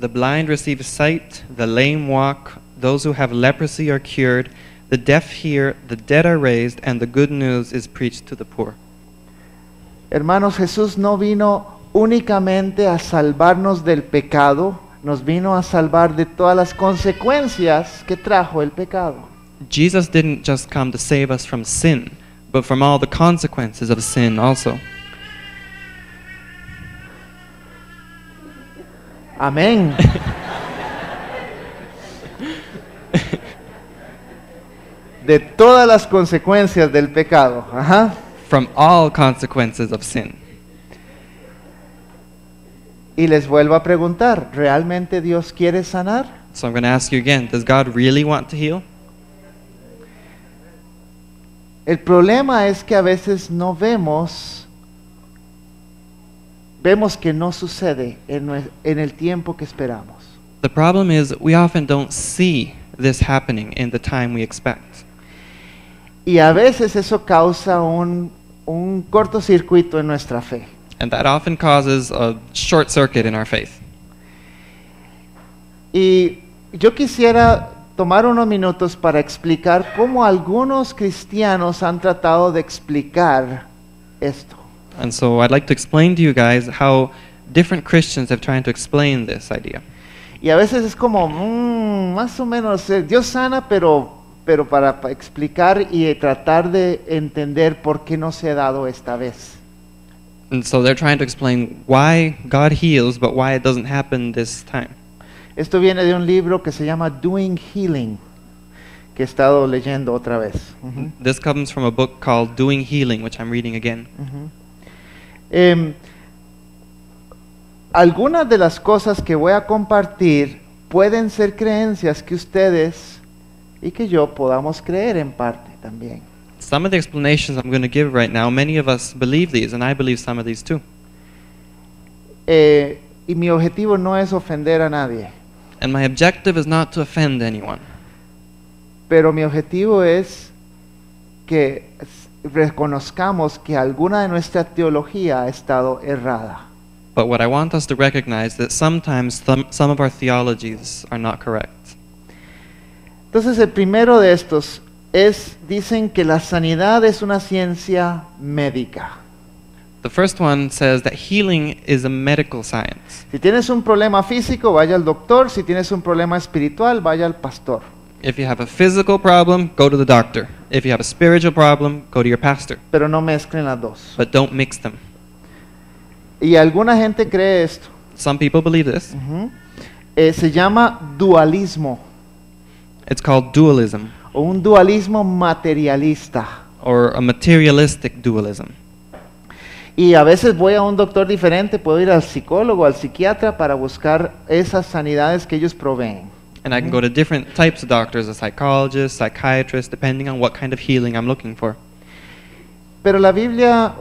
Speaker 2: The blind receive sight, the lame walk, those who have leprosy are cured, the deaf hear, the dead are raised, and the good news is preached to the poor.
Speaker 1: Hermanos, Jesús no vino únicamente a salvarnos del pecado, nos vino a salvar de todas las consecuencias que trajo el pecado.
Speaker 2: Jesus didn't just come to save us from sin, but from all the consequences of sin also.
Speaker 1: Amén. De todas las consecuencias del pecado. Ajá.
Speaker 2: From all consequences of sin.
Speaker 1: Y les vuelvo a preguntar, ¿realmente Dios quiere sanar?
Speaker 2: So I'm going to ask you again Does God really want to heal?
Speaker 1: El problema es que a veces no vemos, vemos que no sucede en, en el tiempo que esperamos.
Speaker 2: The problem is we often don't see this happening in the time we expect.
Speaker 1: Y a veces eso causa un, un cortocircuito en nuestra fe.
Speaker 2: And that often causes a short circuit in our faith.
Speaker 1: Y yo quisiera tomar unos minutos para explicar cómo algunos cristianos han tratado de explicar esto.
Speaker 2: And so I'd like to explain to you guys how different Christians have tried to explain this idea.
Speaker 1: Y a veces es como, mm, más o menos, eh, Dios sana, pero, pero para, pa- explicar y tratar de entender por qué no se ha dado esta vez.
Speaker 2: And so they're trying to explain why God heals, but why it doesn't happen this time.
Speaker 1: Esto viene de un libro que se llama Doing Healing, que he estado leyendo otra vez.
Speaker 2: This comes from a book called Doing Healing, which I'm reading again.
Speaker 1: Em, algunas de las cosas que voy a compartir pueden ser creencias que ustedes y que yo podamos creer en parte también.
Speaker 2: Some of the explanations I'm going to give right now, many of us believe these, and I believe some of these too.
Speaker 1: Eh, y mi objetivo no es ofender a nadie,
Speaker 2: And my objective is not to offend anyone,
Speaker 1: pero mi objetivo es que reconozcamos que alguna de nuestra teología ha estado errada.
Speaker 2: but what I want us to recognize that sometimes some, some of our theologies are not correct.
Speaker 1: Entonces el primero de estos es, dicen que la sanidad es una ciencia médica.
Speaker 2: The first one says that healing is a medical science.
Speaker 1: Si tienes un problema físico, vaya al doctor. Si tienes un problema espiritual, vaya al pastor.
Speaker 2: If you have a physical problem, go to the doctor. If you have a spiritual problem, go to your pastor.
Speaker 1: Pero no mezclen las dos.
Speaker 2: But don't mix them.
Speaker 1: Y alguna gente cree esto.
Speaker 2: Some people believe this.
Speaker 1: Ujú. Eh, se llama dualismo
Speaker 2: It's called dualism,
Speaker 1: o un dualismo materialista.
Speaker 2: or a materialistic dualism.
Speaker 1: Y a veces voy a un doctor diferente, puedo ir al psicólogo, al psiquiatra para buscar esas sanidades que ellos proveen.
Speaker 2: And I can go to different types of doctors, a psychologist, psychiatrist, depending on what kind of healing I'm looking for.
Speaker 1: Pero la Biblia,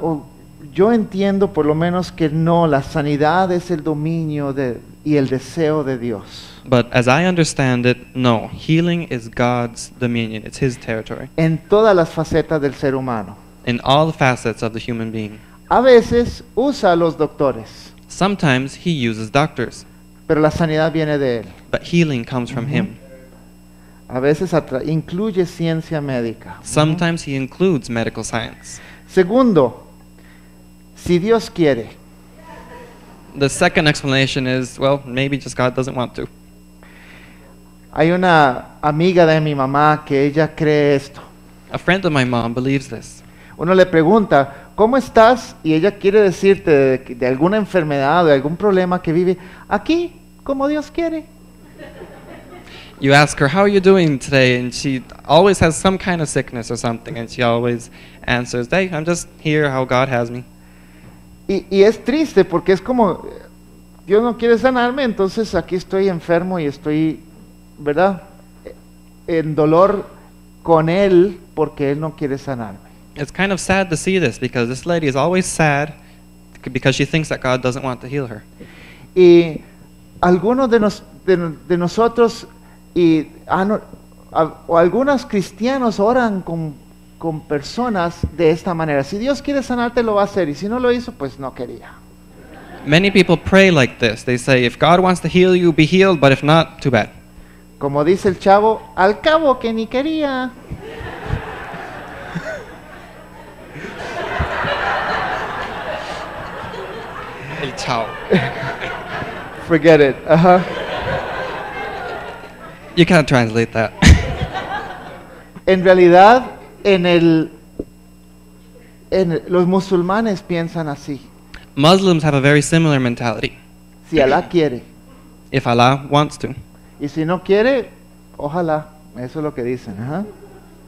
Speaker 1: yo entiendo por lo menos que no, la sanidad es el dominio de, y el deseo de Dios.
Speaker 2: But as I understand it, no. Healing is God's dominion, it's His territory,
Speaker 1: En todas las facetas del ser humano.
Speaker 2: in all facets of the human being.
Speaker 1: A veces usa a los doctores,
Speaker 2: Sometimes He uses doctors,
Speaker 1: pero la sanidad viene de él.
Speaker 2: but healing comes from Him.
Speaker 1: A veces incluye ciencia médica.
Speaker 2: Sometimes He includes medical science.
Speaker 1: Segundo, si Dios quiere,
Speaker 2: The second explanation is, well, maybe just God doesn't want to.
Speaker 1: Hay una amiga de mi mamá que ella cree esto.
Speaker 2: A friend of my mom believes this.
Speaker 1: Uno le pregunta, ¿cómo estás? Y ella quiere decirte de, de alguna enfermedad o de algún problema que vive aquí, como Dios quiere.
Speaker 2: You ask her, How are you doing today? And she always has some kind of sickness or something, and she always answers, Hey, I'm just here how God has me.
Speaker 1: Y, y es triste porque es como, Dios no quiere sanarme, entonces aquí estoy enfermo y estoy, ¿verdad? En dolor con Él porque Él no quiere sanarme.
Speaker 2: It's kind of sad to see this because this lady is always sad because she thinks that God doesn't want to heal her.
Speaker 1: Y algunos de, nos- de de nosotros y ah, no, a- o algunos cristianos oran con, con personas de esta manera. Si Dios quiere sanarte, lo va a hacer. Y si no lo hizo, pues no quería.
Speaker 2: Many people pray like this. They say, If God wants to heal you, be healed, but if not, too bad.
Speaker 1: Como dice el chavo, al cabo que ni quería.
Speaker 2: El chao.
Speaker 1: Forget it. Ajá.
Speaker 2: You can't translate that.
Speaker 1: En realidad, en el, en los musulmanes piensan así.
Speaker 2: Muslims have a very similar mentality.
Speaker 1: Si Alá quiere.
Speaker 2: If Allah wants to.
Speaker 1: Y si no quiere, ojalá. Eso es lo que dicen.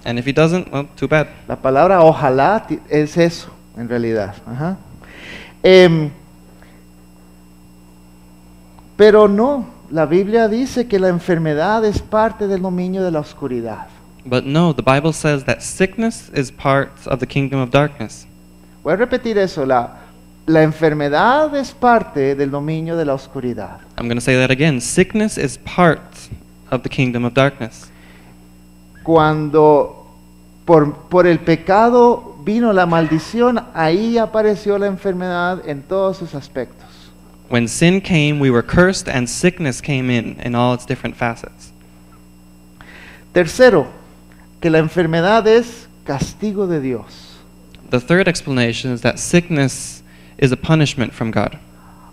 Speaker 2: And if He doesn't, well, too bad.
Speaker 1: La palabra ojalá es eso, en realidad. Ajá. Em, pero no, la Biblia dice que la enfermedad es parte del dominio de la oscuridad.
Speaker 2: But no, the Bible says that sickness is part of the kingdom of darkness.
Speaker 1: Voy a repetir eso, la, la enfermedad es parte del dominio de la oscuridad.
Speaker 2: I'm going to say that again. Sickness is part of the kingdom of darkness.
Speaker 1: Cuando por, por el pecado vino la maldición, ahí apareció la enfermedad en todos sus aspectos.
Speaker 2: When sin came, we were cursed, and sickness came in in all its different facets.
Speaker 1: Tercero, que la enfermedad es castigo de Dios.
Speaker 2: The third explanation is that sickness is a punishment from God.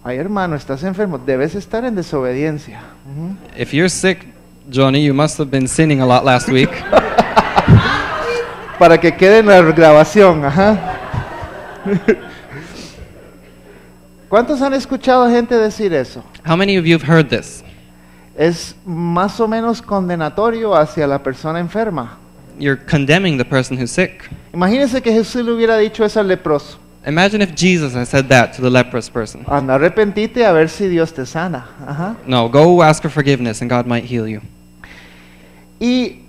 Speaker 1: Ay, hermano, estás enfermo, debes estar en desobediencia. Ujú.
Speaker 2: If you're sick, Johnny, you must have been sinning a lot last week.
Speaker 1: Para que quede en la grabación, ajá. ¿Cuántos han escuchado gente decir eso?
Speaker 2: How many of you have heard this?
Speaker 1: Es más o menos condenatorio hacia la persona enferma.
Speaker 2: You're condemning the person who's sick.
Speaker 1: Imagínense que Jesús le hubiera dicho eso al leproso.
Speaker 2: Imagine if Jesus had said that to the leprous person.
Speaker 1: Anda, arrepentite a ver si Dios te sana. Ajá.
Speaker 2: No, go ask for forgiveness and God might heal you.
Speaker 1: Y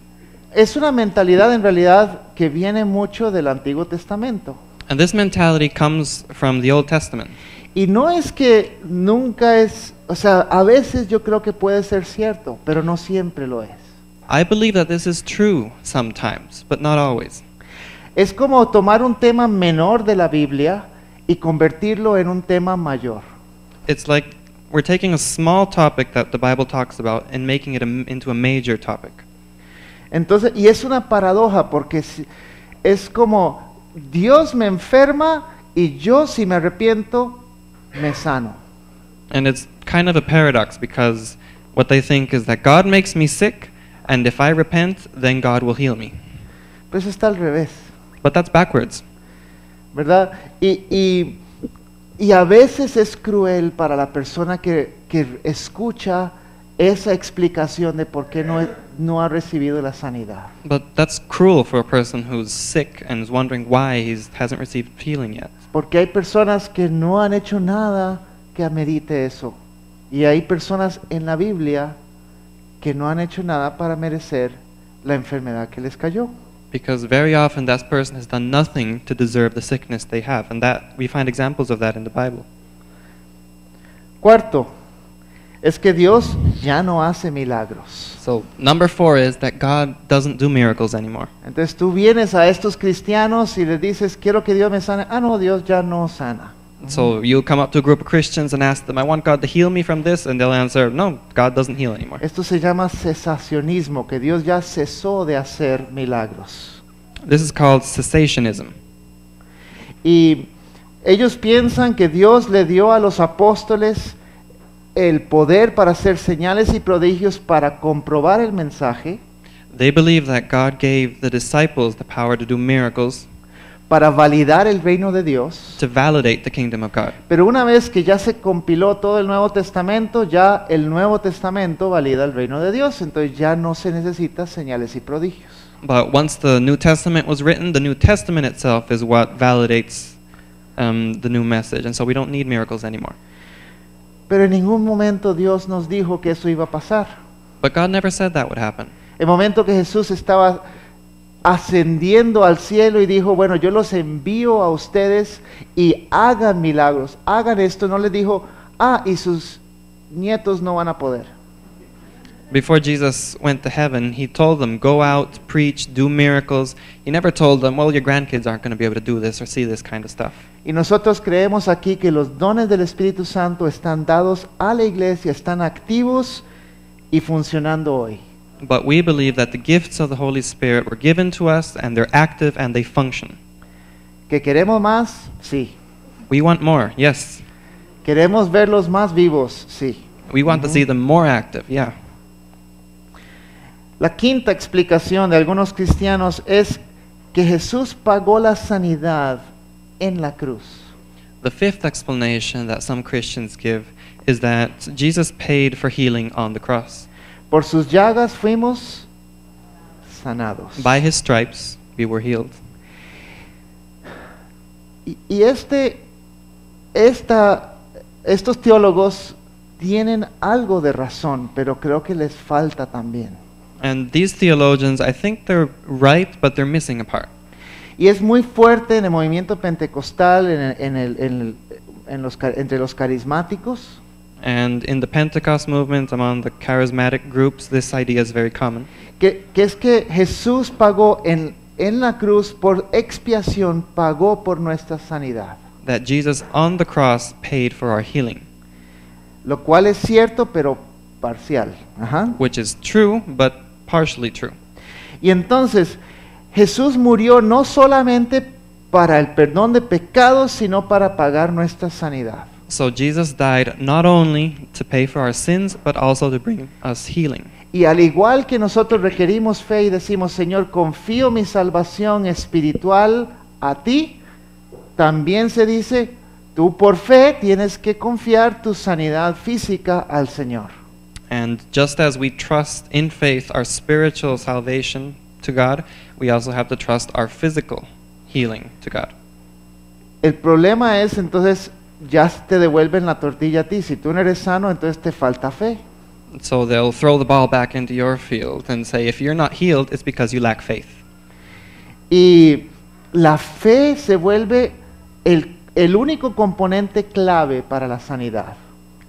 Speaker 1: es una mentalidad en realidad que viene mucho del Antiguo Testamento.
Speaker 2: And this mentality comes from the Old Testament.
Speaker 1: Y no es que nunca es, o sea, a veces yo creo que puede ser cierto, pero no siempre lo es.
Speaker 2: I believe that this is true sometimes, but not always.
Speaker 1: Es como tomar un tema menor de la Biblia y convertirlo en un tema mayor.
Speaker 2: It's like we're taking a small topic that the Bible talks about and making it a, into a major topic.
Speaker 1: Entonces, y es una paradoja porque es como Dios me enferma y yo si me arrepiento me sano.
Speaker 2: And it's kind of a paradox because what they think is that God makes me sick, and if I repent, then God will heal me.
Speaker 1: Pues está al revés,
Speaker 2: But that's backwards.
Speaker 1: ¿verdad? Y, y- y a veces es cruel para la persona que, que escucha esa explicación de por qué no, no ha recibido la sanidad.
Speaker 2: But that's cruel for a person who's sick and is wondering why he hasn't received healing yet.
Speaker 1: Porque hay personas que no han hecho nada que amerite eso. Y hay personas en la Biblia que no han hecho nada para merecer la enfermedad que les cayó.
Speaker 2: Because very often that person has done nothing to deserve the sickness they have, and that we find examples of that in the Bible.
Speaker 1: Cuarto, es que Dios ya no hace milagros.
Speaker 2: So number four is that God doesn't do miracles anymore.
Speaker 1: Entonces tú vienes a estos cristianos y les dices, quiero que Dios me sane. Ah, no, Dios ya no sana.
Speaker 2: So you'll come up to a group of Christians and ask them, I want God to heal me from this, and they'll answer, No, God doesn't heal anymore.
Speaker 1: Esto se llama cesacionismo, que Dios ya cesó de hacer milagros.
Speaker 2: This is called cessationism.
Speaker 1: Y ellos piensan que Dios le dio a los apóstoles el poder para hacer señales y prodigios para comprobar el mensaje,
Speaker 2: They believe that God gave the disciples the power to do miracles
Speaker 1: para validar el reino de Dios.
Speaker 2: to validate the kingdom of God.
Speaker 1: Pero una vez que ya se compiló todo el Nuevo Testamento, ya el Nuevo Testamento valida el reino de Dios, entonces ya no se necesita señales y prodigios.
Speaker 2: But once the New Testament was written, the New Testament itself is what validates um, the new message, and so we don't need miracles anymore.
Speaker 1: Pero en ningún momento Dios nos dijo que eso iba a pasar.
Speaker 2: But God never said that would happen.
Speaker 1: El momento que Jesús estaba ascendiendo al cielo y dijo, bueno, yo los envío a ustedes y hagan milagros, hagan esto, no les dijo, ah, y sus nietos no van a poder.
Speaker 2: Before Jesus went to heaven, he told them, Go out, preach, do miracles. He never told them, Well, your grandkids aren't going to be able to do this or see this kind of stuff.
Speaker 1: Y nosotros creemos aquí que los dones del Espíritu Santo están dados a la iglesia, están activos y funcionando hoy.
Speaker 2: But we believe that the gifts of the Holy Spirit were given to us and they're active and they function.
Speaker 1: ¿Que queremos más? Sí.
Speaker 2: We want more, yes.
Speaker 1: ¿Queremos verlos más vivos? Sí.
Speaker 2: We want to see them more active, yeah.
Speaker 1: La quinta explicación de algunos cristianos es que Jesús pagó la sanidad en la cruz.
Speaker 2: The fifth explanation that some Christians give is that Jesus paid for healing on the cross.
Speaker 1: Por sus llagas fuimos sanados.
Speaker 2: By his stripes, we were healed.
Speaker 1: Y, y este, esta, estos teólogos tienen algo de razón, pero creo que les falta también.
Speaker 2: And these theologians, I think they're right, but they're missing a part.
Speaker 1: Y es muy fuerte en el movimiento pentecostal, en el- en el- en el- en los entre los carismáticos,
Speaker 2: And in the Pentecost movement, among the charismatic groups, this idea is very common.
Speaker 1: que, que es que Jesús pagó en, en la cruz por expiación, pagó por nuestra sanidad.
Speaker 2: That Jesus on the cross paid for our healing,
Speaker 1: Lo cual es cierto, pero parcial. Ajá.
Speaker 2: which is true, but partially true.
Speaker 1: Y entonces Jesús murió no solamente para el perdón de pecados, sino para pagar nuestra sanidad.
Speaker 2: So Jesus died not only to pay for our sins, but also to bring us healing.
Speaker 1: Y al igual que nosotros requerimos fe y decimos, Señor, confío mi salvación espiritual a ti, también se dice, tú por fe tienes que confiar tu sanidad física al Señor.
Speaker 2: And just as we trust in faith our spiritual salvation to God, we also have to trust our physical healing to God.
Speaker 1: El problema es entonces, ya te devuelven la tortilla a ti. Si tú no eres sano, entonces te falta fe.
Speaker 2: So they'll throw the ball back into your field and say, if you're not healed, it's because you lack faith.
Speaker 1: Y la fe se vuelve el, el único componente clave para la sanidad.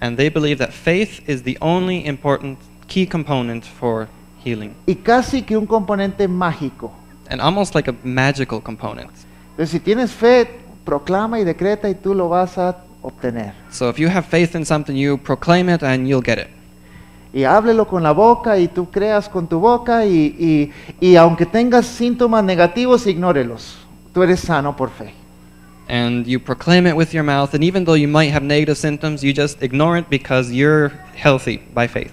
Speaker 2: And they believe that faith is the only important key component for healing,
Speaker 1: Y casi que un componente mágico.
Speaker 2: and almost like a magical component.
Speaker 1: Entonces, si tienes fe, proclama y decreta y tú lo vas a obtener.
Speaker 2: So if you have faith in something, you proclaim it and you'll get it.
Speaker 1: Y háblelo con la boca y tú creas con tu boca y, y- y aunque tengas síntomas negativos, ignórelos. Tú eres sano por fe.
Speaker 2: And you proclaim it with your mouth, and even though you might have negative symptoms, you just ignore it because you're healthy by faith.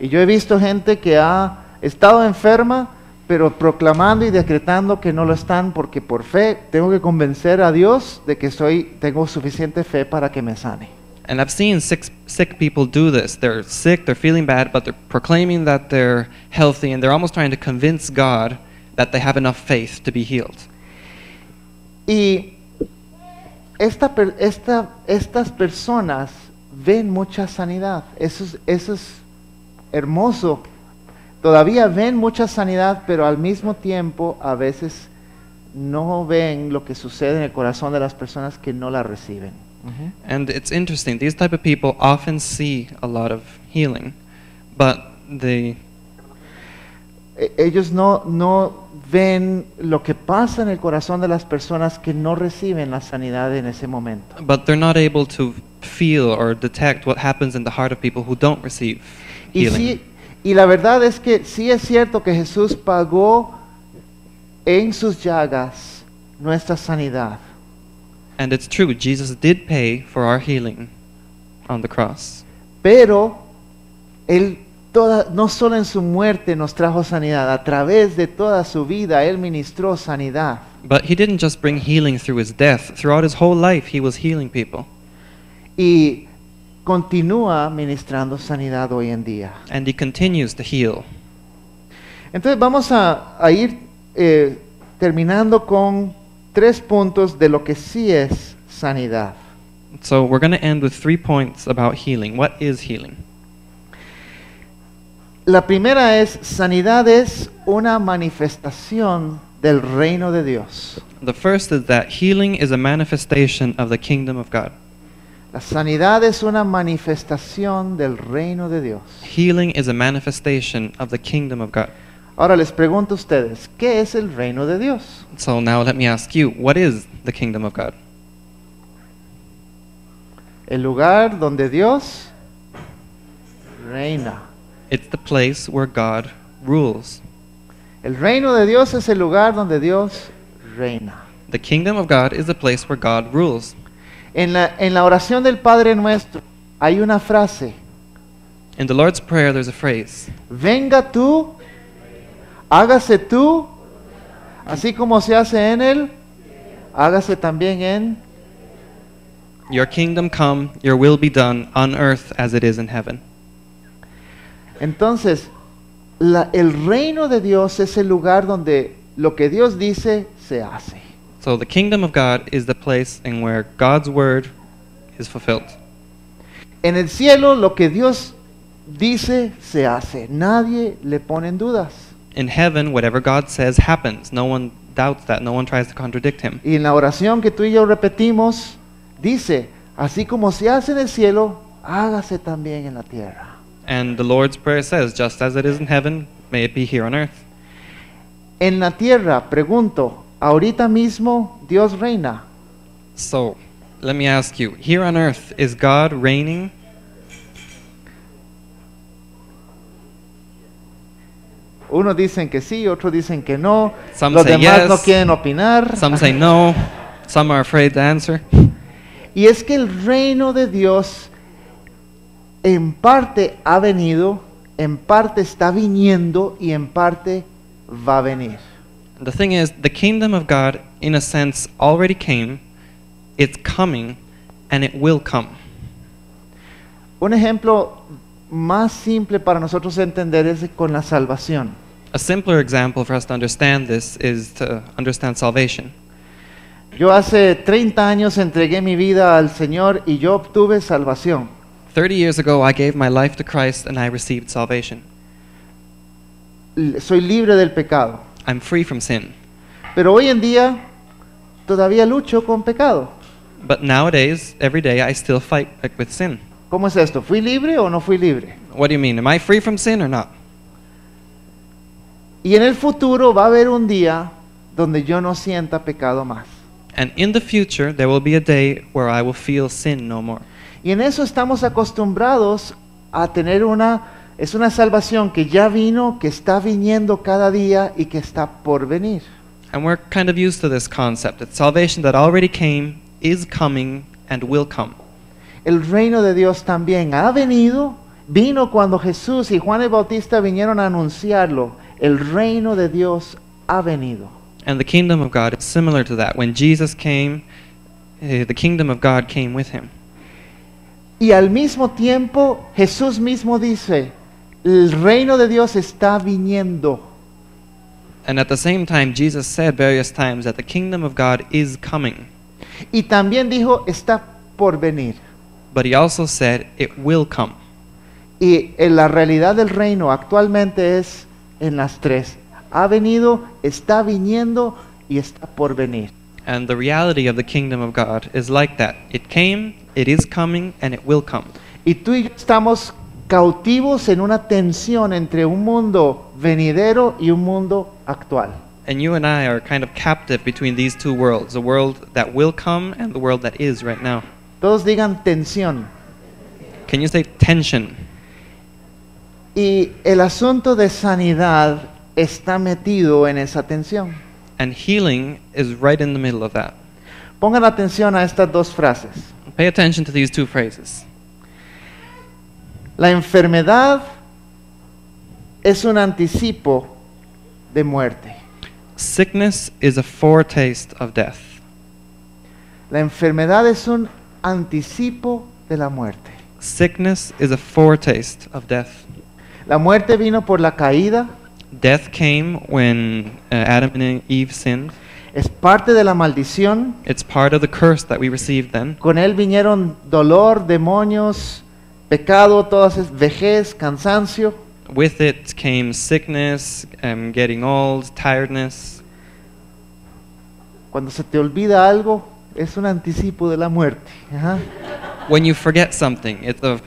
Speaker 1: Y yo he visto gente que ha estado enferma, pero proclamando y decretando que no lo están porque por fe tengo que convencer a Dios de que soy, tengo suficiente fe para que me sane.
Speaker 2: And I've seen sick, sick people do this. They're sick, they're feeling bad, but they're proclaiming that they're healthy, and they're almost trying to convince God that they have enough faith to be healed.
Speaker 1: Y esta, esta- estas personas ven mucha sanidad. Eso es, eso es hermoso. Todavía ven mucha sanidad, pero al mismo tiempo a veces no ven lo que sucede en el corazón de las personas que no la reciben. Ujú.
Speaker 2: And it's interesting. These type of people often see a lot of healing, but they
Speaker 1: E- Ellos no, no ven lo que pasa en el corazón de las personas que no reciben la sanidad en ese momento.
Speaker 2: but they're not able to feel or detect what happens in the heart of people who don't receive
Speaker 1: Y,
Speaker 2: healing.
Speaker 1: Y la verdad es que sí es cierto que Jesús pagó en sus llagas nuestra sanidad.
Speaker 2: And it's true, Jesus did pay for our healing on the cross.
Speaker 1: Pero Él toda, no solo en su muerte nos trajo sanidad, a través de toda su vida Él ministró sanidad.
Speaker 2: But he didn't just bring healing through his death. Throughout his whole life, he was healing people.
Speaker 1: Y continúa ministrando sanidad hoy en día.
Speaker 2: And he continues to heal.
Speaker 1: Entonces vamos a, a ir eh, terminando con tres puntos de lo que sí es sanidad.
Speaker 2: So we're going to end with three points about healing. What is healing?
Speaker 1: La primera es, sanidad es una manifestación del reino de Dios.
Speaker 2: The first is that healing is a manifestation of the kingdom of God.
Speaker 1: La sanidad es una manifestación del reino de Dios.
Speaker 2: Healing is a manifestation of the kingdom of God.
Speaker 1: Ahora les pregunto a ustedes, ¿qué es el reino de Dios?
Speaker 2: So now let me ask you, what is the kingdom of God?
Speaker 1: El lugar donde Dios reina.
Speaker 2: It's the place where God rules.
Speaker 1: El reino de Dios es el lugar donde Dios reina.
Speaker 2: The kingdom of God is the place where God rules.
Speaker 1: En la, en la oración del Padre nuestro hay una frase,
Speaker 2: In the Lord's Prayer, there's a phrase
Speaker 1: venga tú, hágase tú, así como se hace en él, hágase también en...
Speaker 2: Your kingdom come, your will be done on earth as it is in heaven.
Speaker 1: Entonces, la- el reino de Dios es el lugar donde lo que Dios dice se hace.
Speaker 2: So the kingdom of God is the place in where God's word is fulfilled.
Speaker 1: En el cielo lo que Dios dice, se hace. Nadie le pone en dudas.
Speaker 2: In heaven, whatever God says happens. No one doubts that. No one tries to contradict him.
Speaker 1: Y en la oración que tú y yo repetimos, dice, así como se hace en el cielo, hágase también en la tierra.
Speaker 2: And the Lord's Prayer says, just as it is in heaven, may it be here on earth.
Speaker 1: En la tierra, pregunto, ahorita mismo Dios reina.
Speaker 2: So, let me ask you here on earth, is God reigning?
Speaker 1: Unos dicen que sí, otros dicen que no.
Speaker 2: Some
Speaker 1: Los
Speaker 2: say
Speaker 1: demás
Speaker 2: yes.
Speaker 1: no quieren opinar.
Speaker 2: Some say no, some are afraid to answer.
Speaker 1: Y es que el reino de Dios en parte ha venido, en parte está viniendo y en parte va a venir.
Speaker 2: The thing is, the kingdom of God, in a sense, already came, it's coming, and it will come.
Speaker 1: Un ejemplo más simple para nosotros entender es con la salvación.
Speaker 2: A simpler example for us to understand this is to understand salvation.
Speaker 1: Yo hace 30 años entregué mi vida al Señor y yo obtuve salvación.
Speaker 2: 30 years ago, I gave my life to Christ and I received salvation.
Speaker 1: Soy libre del pecado.
Speaker 2: I'm free from sin.
Speaker 1: Pero hoy en día todavía lucho con pecado.
Speaker 2: But nowadays, every day, I still fight with sin.
Speaker 1: ¿Cómo es esto? ¿Fui libre o no fui libre?
Speaker 2: What do you mean? Am I free from sin or not?
Speaker 1: Y en el futuro va a haber un día donde yo no sienta pecado más.
Speaker 2: And in the future, there will be a day where I will feel sin no more.
Speaker 1: Y en eso estamos acostumbrados a tener una, es una salvación que ya vino, que está viniendo cada día y que está por venir.
Speaker 2: And we're kind of used to this concept. It's salvation that already came, is coming, and will come.
Speaker 1: El reino de Dios también ha venido, vino cuando Jesús y Juan el Bautista vinieron a anunciarlo. El reino de Dios ha venido.
Speaker 2: And the kingdom of God is similar to that. When Jesus came, eh, the kingdom of God came with him.
Speaker 1: Y al mismo tiempo Jesús mismo dice, el reino de Dios está viniendo.
Speaker 2: And at the same time, Jesus said various times that the kingdom of God is coming.
Speaker 1: Y también dijo, está por venir.
Speaker 2: But he also said it will come.
Speaker 1: Y en la realidad del reino actualmente es en las tres. Ha venido, está viniendo y está por venir.
Speaker 2: And the reality of the kingdom of God is like that. It came, it is coming, and it will come.
Speaker 1: Y tú y yo estamos cautivos en una tensión entre un mundo venidero y un mundo actual.
Speaker 2: And you and I are kind of captive between these two worlds the world that will come and the world that is right now.
Speaker 1: Todos digan tensión.
Speaker 2: Can you say tension?
Speaker 1: Y el asunto de sanidad está metido en esa tensión.
Speaker 2: And healing is right in the middle of that.
Speaker 1: Pongan atención a estas dos frases.
Speaker 2: Pay attention to these two phrases.
Speaker 1: La enfermedad es un anticipo de muerte.
Speaker 2: Sickness is a foretaste of death.
Speaker 1: La enfermedad es un anticipo de la muerte.
Speaker 2: Sickness is a foretaste of death.
Speaker 1: La muerte vino por la caída,
Speaker 2: Death came when uh, Adam and Eve sinned.
Speaker 1: es parte de la maldición.
Speaker 2: It's part of the curse that we received then.
Speaker 1: Con él vinieron dolor, demonios, pecado, todas es vejez, cansancio.
Speaker 2: With it came sickness, um, getting old, tiredness.
Speaker 1: Cuando se te olvida algo, es un anticipo de la muerte. Ajá.
Speaker 2: When you forget something, it's a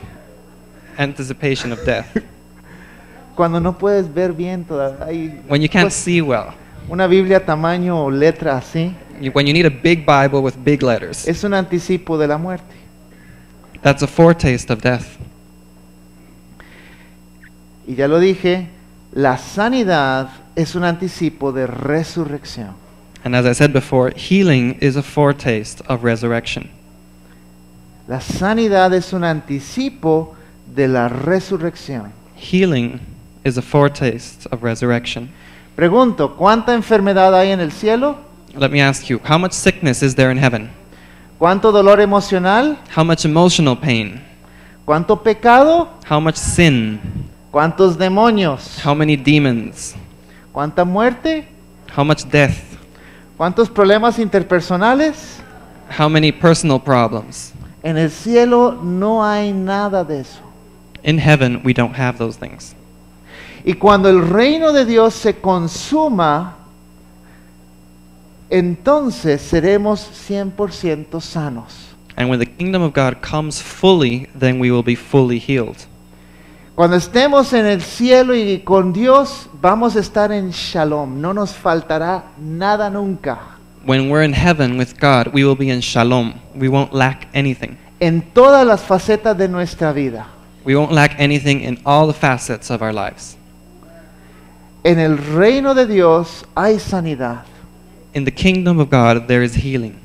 Speaker 2: anticipation of death.
Speaker 1: Cuando no puedes ver bien, toda- hay
Speaker 2: When you can't
Speaker 1: pues,
Speaker 2: see well.
Speaker 1: una Biblia tamaño o letra así,
Speaker 2: when you need a big Bible with big letters.
Speaker 1: es un anticipo de la muerte.
Speaker 2: That's a foretaste of death.
Speaker 1: Y ya lo dije, la sanidad es un anticipo de resurrección.
Speaker 2: And as I said before, healing is a foretaste of resurrection.
Speaker 1: La sanidad es un anticipo de la resurrección.
Speaker 2: Healing is a foretaste of resurrection.
Speaker 1: Pregunto, ¿cuánta enfermedad hay en el cielo?
Speaker 2: Let me ask you, how much sickness is there in heaven?
Speaker 1: ¿Cuánto dolor emocional?
Speaker 2: How much emotional pain?
Speaker 1: ¿Cuánto pecado?
Speaker 2: How much sin?
Speaker 1: ¿Cuántos demonios?
Speaker 2: How many demons?
Speaker 1: ¿Cuánta muerte?
Speaker 2: How much death?
Speaker 1: ¿Cuántos problemas interpersonales?
Speaker 2: How many personal problems?
Speaker 1: En el cielo no hay nada de eso.
Speaker 2: In heaven, we don't have those things.
Speaker 1: Y cuando el reino de Dios se consuma, entonces seremos 100% sanos.
Speaker 2: And when the kingdom of God comes fully, then we will be fully healed.
Speaker 1: Cuando estemos en el cielo y con Dios, vamos a estar en shalom. No nos faltará nada nunca.
Speaker 2: When we're in heaven with God, we will be in shalom. We won't lack anything.
Speaker 1: En todas las facetas de nuestra vida.
Speaker 2: We won't lack anything in all the facets of our lives.
Speaker 1: En el reino de Dios hay sanidad.
Speaker 2: In the kingdom of God, there is healing.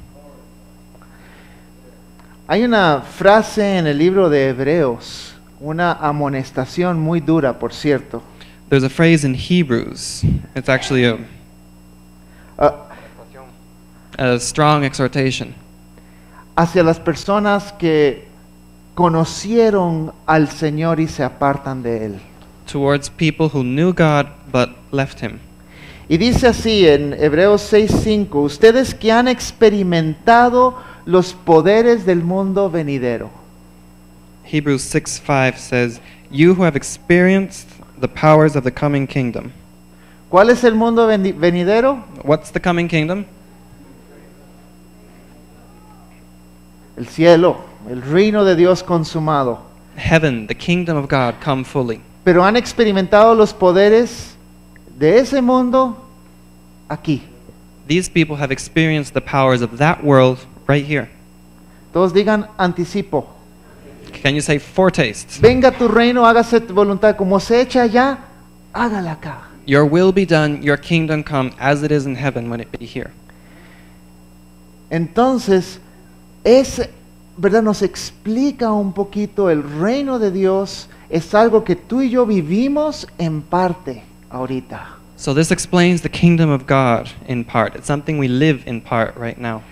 Speaker 1: Hay una frase en el libro de Hebreos, una amonestación muy dura, por cierto.
Speaker 2: There's a phrase in Hebrews. It's actually a,
Speaker 1: Ah,
Speaker 2: a strong exhortation
Speaker 1: hacia las personas que conocieron al Señor y se apartan de Él.
Speaker 2: towards people who knew God but left Him.
Speaker 1: Y dice así en Hebreos 6:5, ustedes que han experimentado los poderes del mundo venidero.
Speaker 2: Hebrews 6 5 says, You who have experienced the powers of the coming kingdom.
Speaker 1: ¿Cuál es el mundo veni- venidero?
Speaker 2: What's the coming kingdom?
Speaker 1: El cielo, el reino de Dios consumado.
Speaker 2: Heaven, the kingdom of God come fully.
Speaker 1: Pero han experimentado los poderes de ese mundo aquí.
Speaker 2: These people have experienced the powers of that world right here.
Speaker 1: Todos digan anticipo.
Speaker 2: Can you say foretaste?
Speaker 1: Venga tu reino, hágase tu voluntad como se echa allá, hágala acá.
Speaker 2: Your will be done, your kingdom come as it is in heaven when it be here.
Speaker 1: Entonces, es, ¿verdad? Nos explica un poquito el reino de Dios. Es algo que tú y yo vivimos en parte ahorita.
Speaker 2: So this explains the kingdom of God in part. It's something we live in part right now.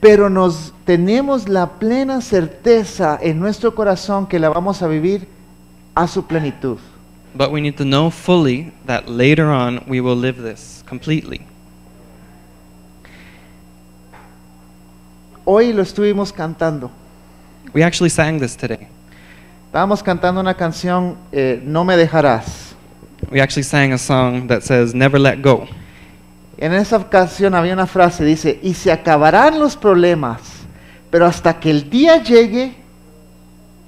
Speaker 1: Pero nos tenemos la plena certeza en nuestro corazón que la vamos a vivir a su plenitud.
Speaker 2: But we need to know fully that later on we will live this completely.
Speaker 1: Hoy lo estuvimos cantando.
Speaker 2: We actually sang this today.
Speaker 1: Estábamos cantando una canción, eh, No me dejarás.
Speaker 2: We actually sang a song that says, Never let go.
Speaker 1: En esa ocasión había una frase, dice, y se acabarán los problemas, pero hasta que el día llegue,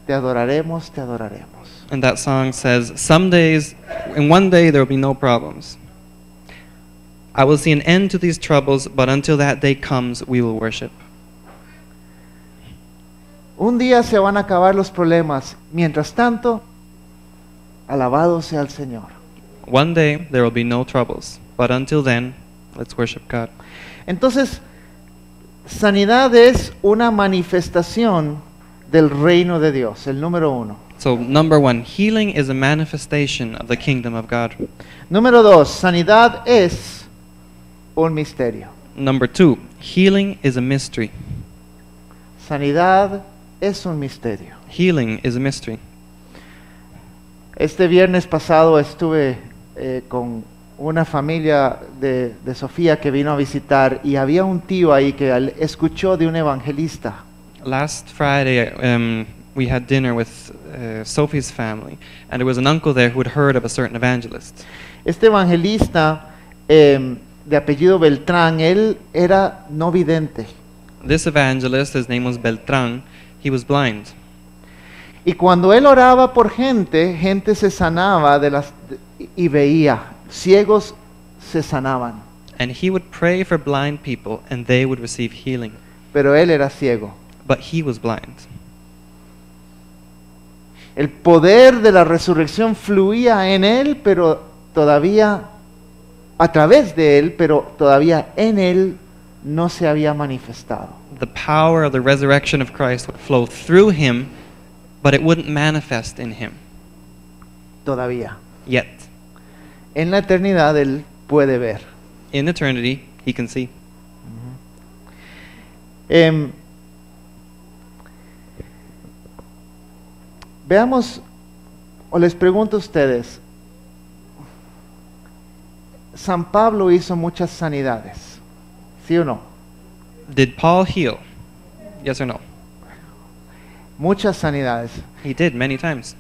Speaker 1: te adoraremos, te adoraremos.
Speaker 2: And that song says, Some days, in one day there will be no problems. I will see an end to these troubles, but until that day comes, we will worship.
Speaker 1: Un día se van a acabar los problemas, mientras tanto, alabado sea el Señor.
Speaker 2: One day there will be no troubles, but until then, let's worship God.
Speaker 1: Entonces, sanidad es una manifestación del reino de Dios, el número uno.
Speaker 2: So, number one, healing is a manifestation of the kingdom of God.
Speaker 1: Número dos, sanidad es un misterio.
Speaker 2: Number two, healing is a mystery.
Speaker 1: Sanidad es un misterio.
Speaker 2: Healing is a mystery.
Speaker 1: Este viernes pasado estuve eh, con una familia de, de Sofía que vino a visitar y había un tío ahí que al- escuchó de un evangelista.
Speaker 2: Last Friday, um, we had dinner with uh, Sophie's family, and there was an uncle there who had heard of a certain evangelist.
Speaker 1: Este evangelista em, de apellido Beltrán, él era no vidente.
Speaker 2: This evangelist, his name was Beltran, he was blind.
Speaker 1: Y cuando él oraba por gente, gente se sanaba de las, de- y veía, ciegos se sanaban,
Speaker 2: And he would pray for blind people, and they would receive healing.
Speaker 1: pero él era ciego.
Speaker 2: But he was blind.
Speaker 1: El poder de la resurrección fluía en él, pero todavía a través de él, pero todavía en él no se había manifestado.
Speaker 2: The power of the resurrection of Christ would flow through him, but it wouldn't manifest in him
Speaker 1: Todavía.
Speaker 2: yet.
Speaker 1: En la eternidad él puede ver.
Speaker 2: In eternity, he can see.
Speaker 1: Em, veamos, o les pregunto a ustedes, San Pablo hizo muchas sanidades, ¿sí o no?
Speaker 2: Did Paul heal? Yes or no?
Speaker 1: Muchas sanidades.
Speaker 2: He did many times.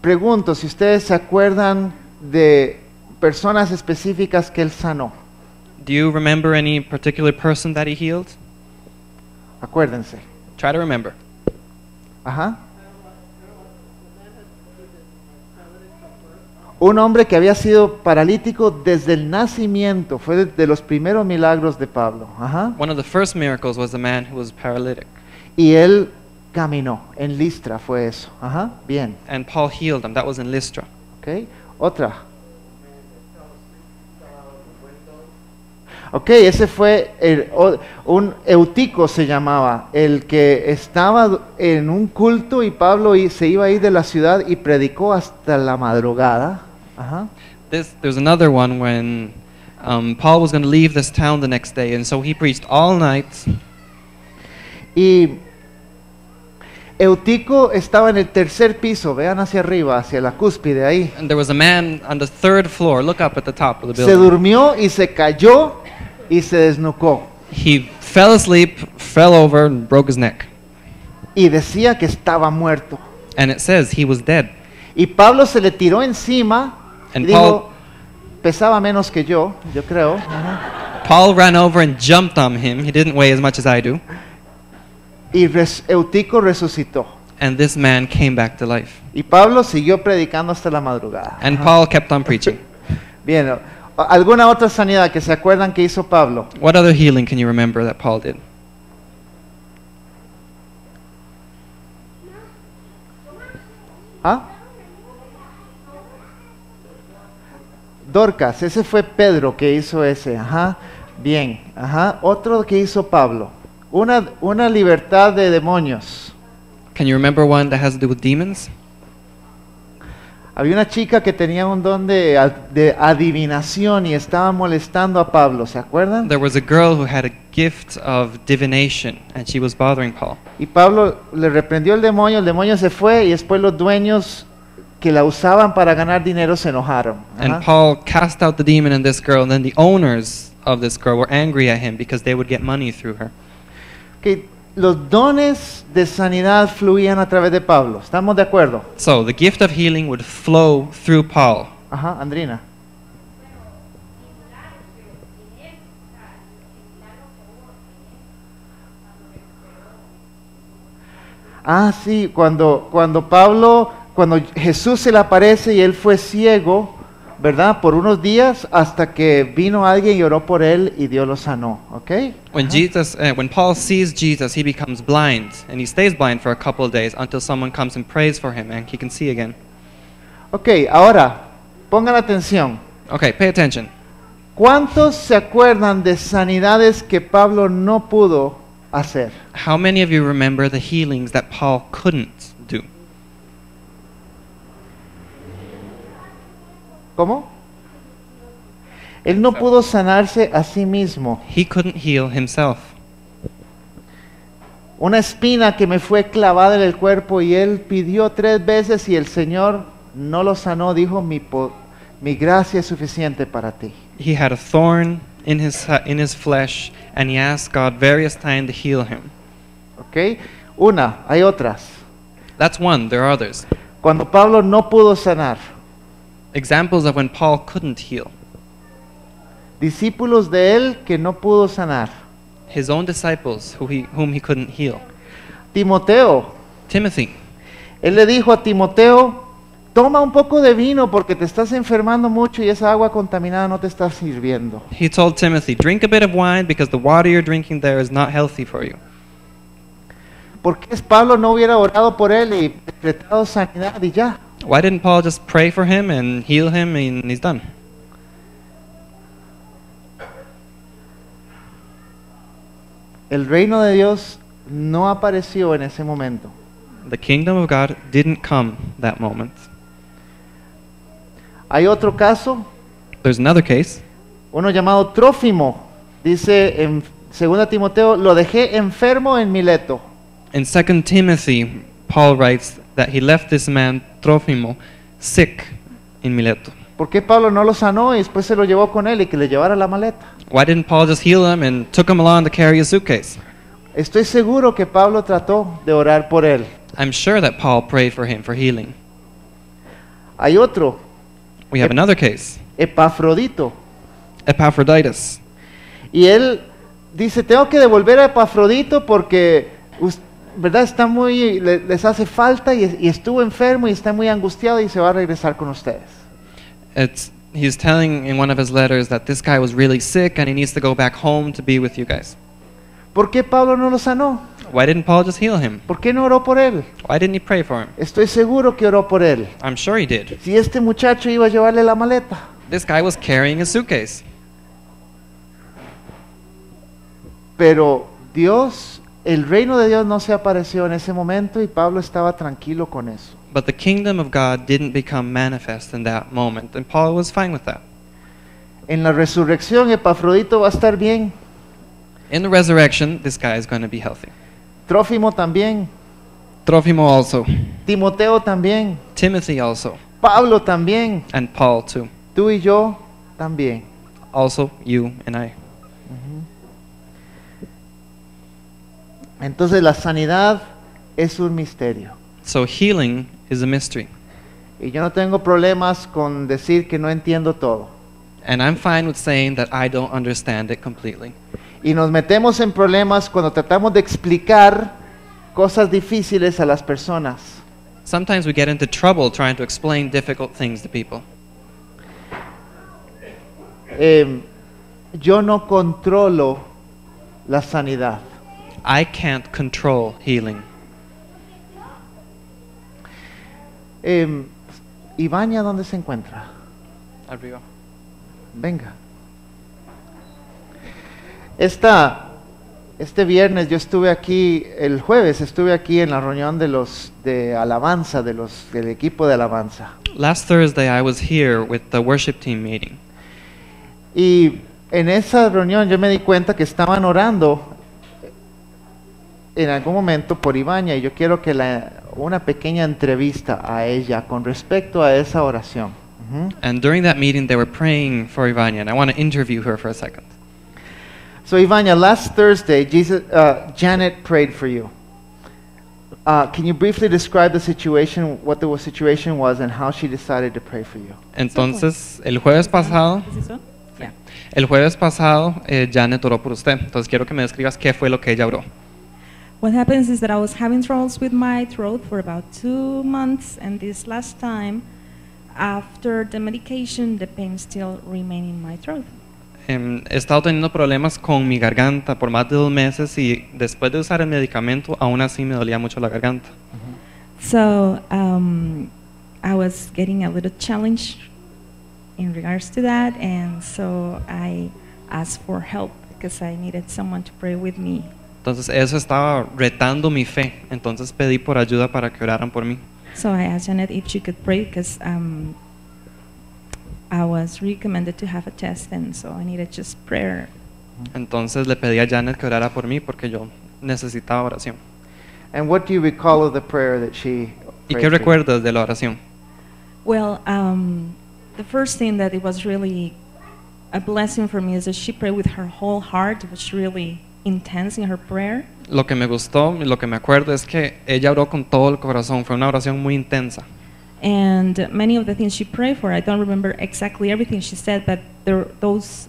Speaker 1: pregunto si ustedes se acuerdan de personas específicas que él sanó.
Speaker 2: Do you remember any particular person that he healed?
Speaker 1: Acuérdense.
Speaker 2: Try to remember.
Speaker 1: Ajá. Un hombre que había sido paralítico desde el nacimiento, fue de, de los primeros milagros de Pablo. Ajá.
Speaker 2: One of the first miracles was the man who was paralytic,
Speaker 1: Y él caminó, en Listra fue eso. Ajá. Bien.
Speaker 2: and Paul healed him. That was in Lystra.
Speaker 1: Ok. Otra. Ok, ese fue el- o- un eutico se llamaba, el que estaba en un culto y Pablo se iba a ir de la ciudad y predicó hasta la madrugada. Ajá.
Speaker 2: This, there's another one when um, Paul was going to leave this town the next day, and so he preached all night.
Speaker 1: Y Eutico estaba en el tercer piso, vean hacia arriba, hacia la cúspide ahí.
Speaker 2: And there was a man on the third floor. Look up at the top of the
Speaker 1: Se
Speaker 2: building.
Speaker 1: durmió y se cayó y se desnucó.
Speaker 2: He fell asleep, fell over, and broke his neck.
Speaker 1: Y decía que estaba muerto.
Speaker 2: And it says he was dead.
Speaker 1: Y Pablo se le tiró encima y
Speaker 2: And
Speaker 1: dijo, pesaba menos que yo, yo creo.
Speaker 2: Paul ran over and jumped on him. He didn't weigh as much as I do.
Speaker 1: Y res- Eutico resucitó.
Speaker 2: And this man came back to life.
Speaker 1: Y Pablo siguió predicando hasta la madrugada.
Speaker 2: And Paul kept on preaching.
Speaker 1: Bien, ¿alguna otra sanidad que se acuerdan que hizo Pablo?
Speaker 2: What other healing can you remember that Paul did?
Speaker 1: ¿Ah? Dorcas, ese fue Pedro que hizo ese, ajá, bien, ajá, otro que hizo Pablo, una, una libertad de demonios.
Speaker 2: Can you remember one that has to do with demons?
Speaker 1: Había una chica que tenía un don de, de adivinación y estaba molestando a Pablo, ¿se acuerdan?
Speaker 2: There was a girl who had a gift of divination, and she was bothering Paul.
Speaker 1: Y Pablo le reprendió el demonio, el demonio se fue y después los dueños que la usaban para ganar dinero se enojaron.
Speaker 2: And
Speaker 1: ajá.
Speaker 2: Paul cast out the demon in this girl, and then the owners of this girl were angry at him because they would get money through her.
Speaker 1: Que los dones de sanidad fluían a través de Pablo, ¿estamos de acuerdo?
Speaker 2: So the gift of healing would flow through Paul.
Speaker 1: Ajá, Andrina. Ah, sí, cuando, cuando Pablo, cuando Jesús se le aparece y él fue ciego, ¿verdad? Por unos días hasta que vino alguien y oró por él y Dios lo sanó, ¿ok?
Speaker 2: When. Jesus, uh, when Paul sees Jesus, he becomes blind, and he stays blind for a couple of days until someone comes and prays for him, and he can see again.
Speaker 1: Ok, ahora, pongan atención.
Speaker 2: Okay, pay attention.
Speaker 1: ¿Cuántos se acuerdan de sanidades que Pablo no pudo hacer?
Speaker 2: How many of you remember the healings that Paul couldn't do?
Speaker 1: ¿Cómo? Él no pudo sanarse a sí mismo.
Speaker 2: He couldn't heal himself.
Speaker 1: Una espina que me fue clavada en el cuerpo y él pidió tres veces y el Señor no lo sanó. Dijo, mi, mi gracia es suficiente para ti.
Speaker 2: He had a thorn in his in his flesh, and he asked God various times to heal him.
Speaker 1: ¿Ok? Una, hay otras.
Speaker 2: That's one. There are others.
Speaker 1: Cuando Pablo no pudo sanar,
Speaker 2: Examples of when Paul couldn't heal.
Speaker 1: discípulos de él que no pudo sanar.
Speaker 2: His own disciples, who he, whom he couldn't heal.
Speaker 1: Timoteo,
Speaker 2: Timothy,
Speaker 1: Él le dijo a Timoteo, toma un poco de vino porque te estás enfermando mucho y esa agua contaminada no te está sirviendo.
Speaker 2: he told Timothy, drink a bit of wine because the water you're drinking there is not healthy for you.
Speaker 1: ¿Por qué Pablo no hubiera orado por él y decretado sanidad y ya?
Speaker 2: Why didn't Paul just pray for him and heal him and he's done?
Speaker 1: El reino de Dios no apareció en ese momento.
Speaker 2: The kingdom of God didn't come that moment.
Speaker 1: Hay otro caso,
Speaker 2: There's another case.
Speaker 1: uno llamado Trófimo. Dice en 2 Timoteo, lo dejé enfermo en Mileto.
Speaker 2: In 2 Timothy, Paul writes that he left this man, Trófimo, sick in Mileto.
Speaker 1: ¿Por qué Pablo no lo sanó y después se lo llevó con él y que le llevara la maleta?
Speaker 2: Why didn't Paul just heal him and took him along to carry his suitcase?
Speaker 1: Estoy seguro que Pablo trató de orar por él.
Speaker 2: I'm sure that Paul prayed for him for healing.
Speaker 1: Hay otro,
Speaker 2: We have another case,
Speaker 1: Epafrodito.
Speaker 2: Epaphroditus.
Speaker 1: Y él dice, tengo que devolver a Epafrodito porque, us- ¿verdad? Está muy, le- les hace falta y, y estuvo enfermo y está muy angustiado y se va a regresar con ustedes.
Speaker 2: It's, he's telling in one of his letters that this guy was really sick and he needs to go back home to be with you guys.
Speaker 1: ¿Por qué Pablo no lo sanó?
Speaker 2: Why didn't Paul just heal him?
Speaker 1: ¿Por qué no oró por él?
Speaker 2: Why didn't he pray for him?
Speaker 1: Estoy seguro que oró por él.
Speaker 2: I'm sure he did.
Speaker 1: Si este muchacho iba a llevarle la maleta.
Speaker 2: This guy was carrying his suitcase.
Speaker 1: Pero Dios, el reino de Dios no se apareció en ese momento y Pablo estaba tranquilo con eso.
Speaker 2: But the kingdom of God didn't become manifest in that moment, and Paul was fine with that.
Speaker 1: En la resurrección Epafrodito va a estar bien,
Speaker 2: In the resurrection, this guy is going to be healthy.
Speaker 1: Trófimo también,
Speaker 2: Trófimo also,
Speaker 1: Timoteo también,
Speaker 2: Timothy also,
Speaker 1: Pablo también,
Speaker 2: and Paul too.
Speaker 1: tú y yo también.
Speaker 2: Also, you and I.
Speaker 1: Entonces la sanidad es un misterio.
Speaker 2: So healing is a mystery.
Speaker 1: Y yo no tengo problemas con decir que no entiendo todo.
Speaker 2: And I'm fine with saying that I don't understand it completely.
Speaker 1: Y nos metemos en problemas cuando tratamos de explicar cosas difíciles a las personas.
Speaker 2: Sometimes we get into trouble trying to explain difficult things to people.
Speaker 1: Eh, yo no controlo la sanidad.
Speaker 2: I can't control healing.
Speaker 1: Eh, Ibaña, ¿dónde se encuentra?
Speaker 2: Arriba.
Speaker 1: Venga. Esta, este viernes yo estuve aquí, el jueves estuve aquí en la reunión de los de alabanza, de los del equipo de alabanza.
Speaker 2: Last Thursday, I was here with the worship team meeting.
Speaker 1: Y en esa reunión yo me di cuenta que estaban orando en algún momento por Ibaña y yo quiero que la, una pequeña entrevista a ella con respecto a esa oración. Ujú.
Speaker 2: And during that meeting, they were praying for Ivania, and I want to interview her for a second.
Speaker 1: So Ivania, last Thursday, Jesus, uh, Janet prayed for you. Uh, can you briefly describe the situation, what the situation was, and how she decided to pray for you?
Speaker 2: Entonces, el jueves pasado, el jueves pasado, eh, Janet oró por usted. Entonces, quiero que me describas qué fue lo que ella oró.
Speaker 3: What happens is that I was having troubles with my throat for about two months, and this last time, after the medication, the pain still remained in my throat.
Speaker 2: Em, he estado teniendo problemas con mi garganta por más de dos meses y después de usar el medicamento, aún así me dolía mucho la garganta.
Speaker 3: So um, I was getting a little challenge in regards to that, and so I asked for help because I needed someone to pray with me.
Speaker 2: Entonces, eso estaba retando mi fe. Entonces, pedí por ayuda para que oraran por mí.
Speaker 3: So I asked Janet if she could pray because um, I was recommended to have a test, and so I needed just prayer.
Speaker 2: Entonces, le pedí a Janet que orara por mí porque yo necesitaba oración.
Speaker 1: And what do you recall of the prayer that she
Speaker 2: ¿Y
Speaker 1: prayed
Speaker 2: qué
Speaker 1: for you?
Speaker 2: recuerdas de la oración?
Speaker 3: Well, um, the first thing that it was really a blessing for me is that she prayed with her whole heart. It was really intense in her prayer.
Speaker 2: Lo que me gustó y lo que me acuerdo es que ella oró con todo el corazón. Fue una oración muy intensa.
Speaker 3: And many of the things she prayed for, I don't remember exactly everything she said, but there, those,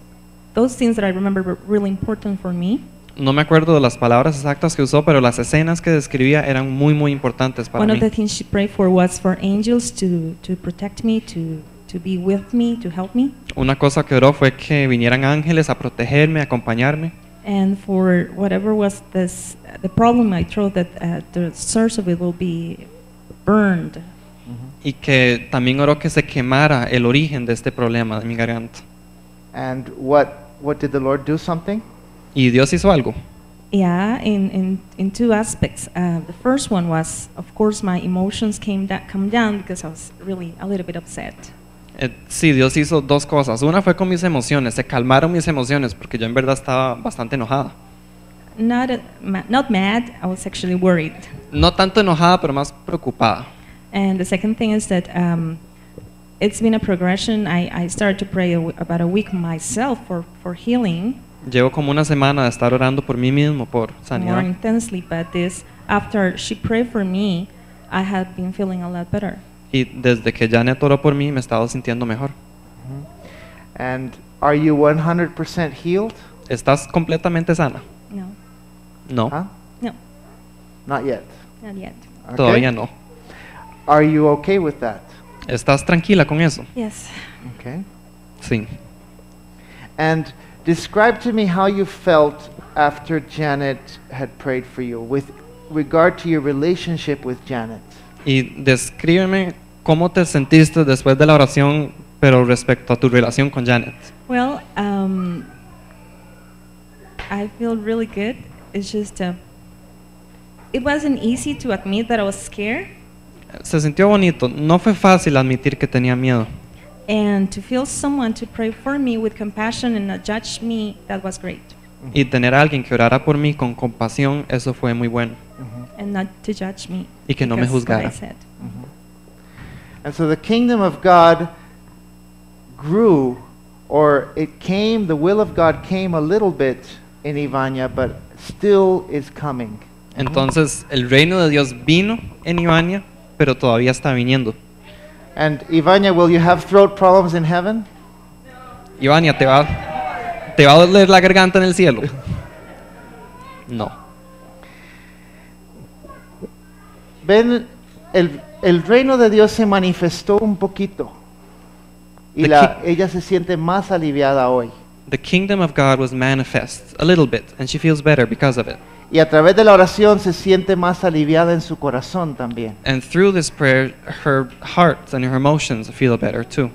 Speaker 3: those things that I remember were really important for me.
Speaker 2: No me acuerdo de las palabras exactas que usó, pero las escenas que describía eran muy, muy importantes para
Speaker 3: One
Speaker 2: mí.
Speaker 3: of the things she prayed for was for angels to, to protect me, to, to be with me, to help me,
Speaker 2: Una cosa que oró fue que vinieran ángeles a protegerme, a acompañarme.
Speaker 3: And for whatever was this, the problem I my throat, that uh, the source of it will be burned.
Speaker 2: Y que también oró que se quemara el origen de este problema de mi garganta.
Speaker 1: And what, what did the Lord do something?
Speaker 2: Y Dios hizo algo.
Speaker 3: Yeah, in, in, in two aspects. Uh, the first one was, of course, my emotions came da- come down because I was really a little bit upset.
Speaker 2: Eh, sí, Dios hizo dos cosas. Una fue con mis emociones, se calmaron mis emociones porque yo en verdad estaba bastante enojada.
Speaker 3: Not, a, ma- not mad, I was actually worried.
Speaker 2: No tanto enojada, pero más preocupada.
Speaker 3: And the second thing is that um, it's been a progression. I, I started to pray a about a week myself for, for healing
Speaker 2: Llevo como una semana de estar orando por mí mismo, por
Speaker 3: more
Speaker 2: sanidad.
Speaker 3: intensely, but this, after she prayed for me, I had been feeling a lot better.
Speaker 2: Y desde que Janet oró por mí, me he estado sintiendo mejor.
Speaker 1: And are you 100% healed?
Speaker 2: ¿Estás completamente sana?
Speaker 3: No,
Speaker 2: No,
Speaker 1: Huh?
Speaker 3: no,
Speaker 1: Not yet.
Speaker 3: not yet.
Speaker 1: Okay.
Speaker 2: todavía no.
Speaker 1: Are you okay with that?
Speaker 2: ¿Estás tranquila con eso?
Speaker 3: Yes.
Speaker 1: Okay.
Speaker 2: Sí.
Speaker 1: And describe to me how you felt after Janet had prayed for you with regard to your relationship with Janet.
Speaker 2: Y descríbeme cómo te sentiste después de la oración, pero respecto a tu relación con Janet.
Speaker 3: Well, um, I feel really good. It's just, uh, it wasn't easy to admit that I was scared,
Speaker 2: Se sintió bonito. No fue fácil admitir que tenía miedo.
Speaker 3: and to feel someone to pray for me with compassion and not judge me, that was great.
Speaker 2: Y tener a alguien que orara por mí con compasión, eso fue muy bueno.
Speaker 3: And not to judge me.
Speaker 2: Y que no me juzgara.
Speaker 1: And so the kingdom of God grew, or it came, the will of God came a little bit in Ivania, but still is coming.
Speaker 2: Entonces, el reino de Dios vino en Ivania, pero todavía está viniendo.
Speaker 1: And Ivania, will you have throat problems in heaven?
Speaker 2: Ivania, ¿te va, ¿te va a doler la garganta en el cielo? No.
Speaker 1: Ven, el, el reino de Dios se manifestó un poquito y
Speaker 2: The
Speaker 1: la, ella se siente más aliviada hoy.
Speaker 2: The kingdom of God was manifest a little bit, and she feels better because of it.
Speaker 1: Y a través de la oración se siente más aliviada en su corazón también.
Speaker 2: And through this prayer, her heart and her emotions feel better too.